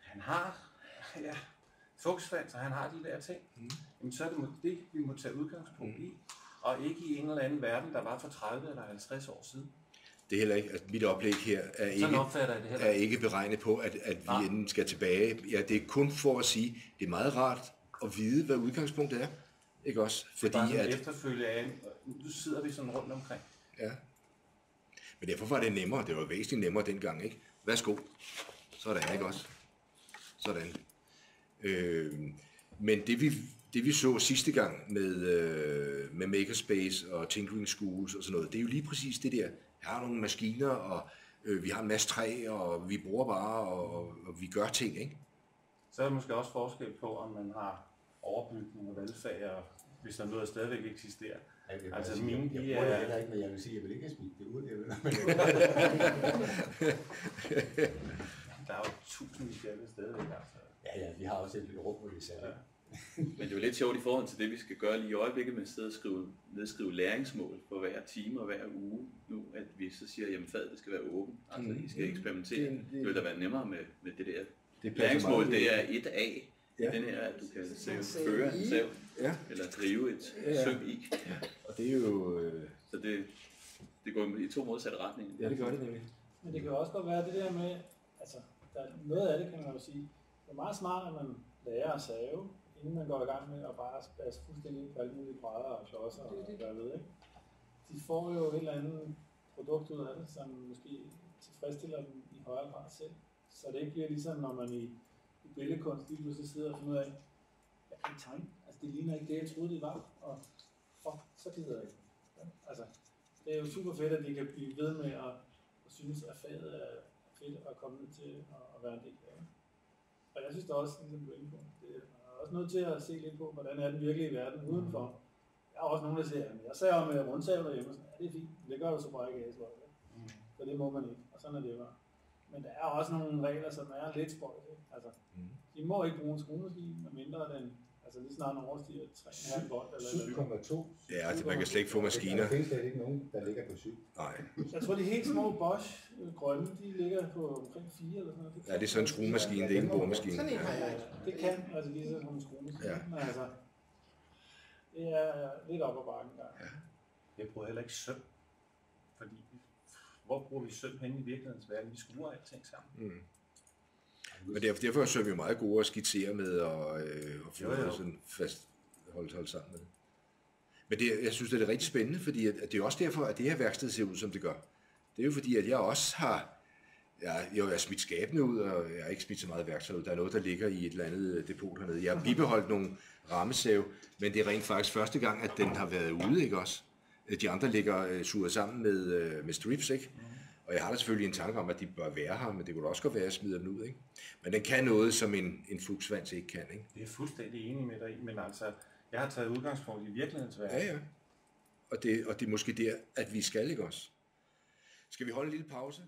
Han har ja, fugtsvans, og han har de der ting. Mm. Jamen, så er det det, vi må tage udgangspunkt i. Og ikke i en eller anden verden, der var for 30 eller 50 år siden. Det er heller ikke, at mit oplæg her er ikke, det er ikke. ikke beregnet på, at, at vi Nej. enten skal tilbage. Ja, det er kun for at sige, det er meget rart at vide, hvad udgangspunktet er. Ikke også? Fordi bare Fordi sådan at, efterfølge af, nu sidder vi sådan rundt omkring. ja. Men derfor var det nemmere. Det var væsentligt nemmere dengang, ikke? Værsgo. Sådan, ikke også? Sådan. Øh, men det vi, det vi så sidste gang med, øh, med Makerspace og Tinkering Schools og sådan noget, det er jo lige præcis det der. Jeg har nogle maskiner, og øh, vi har en masse træ, og vi bruger bare, og, og, og vi gør ting, ikke? Så er der måske også forskel på, om man har overbygning og valgfag, og hvis der er noget, der stadigvæk eksisterer. Jeg, vil Altså, sige, mine, jeg, jeg bruger det er- heller ikke, men jeg vil sige, jeg vil ikke have smidt det ud. Jeg vil, men, (laughs) Der er jo tusindvis af det stadigvæk. Altså. ja, ja, vi har også et lille rum, hvor vi er Ja. Men det er jo lidt sjovt i forhold til det, vi skal gøre lige i øjeblikket med at sidde og skrive, nedskrive læringsmål for hver time og hver uge nu, at vi så siger, at faget det skal være åbent. Altså, I skal eksperimentere. Det- det- Det vil da være nemmere med, med det der. Det Læringsmål, det er et af Ja. ja. den her, at du kan save, save føre en sav, Ja, eller drive et Ja, ja. ja. søm i. og det er jo... Øh, Så det, det går i to modsatte retninger. ja, det gør det nemlig. Men det kan også godt være det der med, altså, der, noget af det kan man jo sige, det er meget smart, at man lærer at save, inden man går i gang med at bare spasse fuldstændig ind på alle mulige brædder og klodser og hvad jeg ved, ikke? De får jo et eller andet produkt ud af det, som måske tilfredsstiller dem i højere grad selv. Så det ikke bliver ligesom, når man i billedkunst lige pludselig sidder og finder ud af, jeg kan ikke tegne. Altså, det ligner ikke det, jeg troede, det var. Og fuck, så gider jeg ikke. Altså, det er jo super fedt, at de kan blive ved med at, at synes, at faget er fedt at komme ned til at, at være en del af. Og jeg synes da også, ligesom du er inde på, det er også nødt til at se lidt på, hvordan er den virkelige verden udenfor. Der er også nogen, der siger, at jeg sager med rundsav derhjemme, så ja, det er fint, men det gør du så bare ikke Asløj. Mm. Så det må man ikke, og sådan er det bare. Men der er også nogle regler, som er lidt spøjt. ikke? Altså, Mm. de må ikke bruge en skruemaskine, medmindre den, altså lige snart den overstiger 3,5 volt eller eller 7,2. Ja, altså, man kan slet ikke få maskiner. Der findes slet ikke nogen, der ligger på 7. Nej. Jeg tror, de helt små Bosch øh, grønne, de ligger på omkring 4 eller sådan noget. Ja, det er sådan en skruemaskine, det er ikke en boremaskine. Sådan en har Ja. jeg. Det kan, altså lige så som en skruemaskine. Ja. Men altså, det er lidt op ad bakken der. Jeg bruger heller ikke søm, hvor bruger vi søm hen i virkelighedens verden? Vi skruer alting sammen. Mm. Men derfor, derfor så er vi jo meget gode at skitsere med og, øh, og få Jo, jo. sådan fast holdt, holdt sammen med. Men det, jeg synes, det er rigtig spændende, fordi at, at det er også derfor, at det her værksted ser ud, som det gør. Det er jo fordi, at jeg også har jeg, jeg har smidt skabene ud, og jeg har ikke smidt så meget værktøj ud. Der er noget, der ligger i et eller andet øh, depot hernede. Jeg har bibeholdt nogle rammesave, men det er rent faktisk første gang, at den har været ude, ikke også? De andre ligger øh, suget sammen med, øh, med strips, ikke? Og jeg har da selvfølgelig en tanke om, at de bør være her, men det kunne også godt være, at jeg smider dem ud, ikke? Men den kan noget, som en, en flugsvans ikke kan, ikke? Det er fuldstændig enig med dig men altså, jeg har taget udgangspunkt i virkelighedens verden. Ja, ja. Og det, og det er måske der, at vi skal, ikke også? Skal vi holde en lille pause?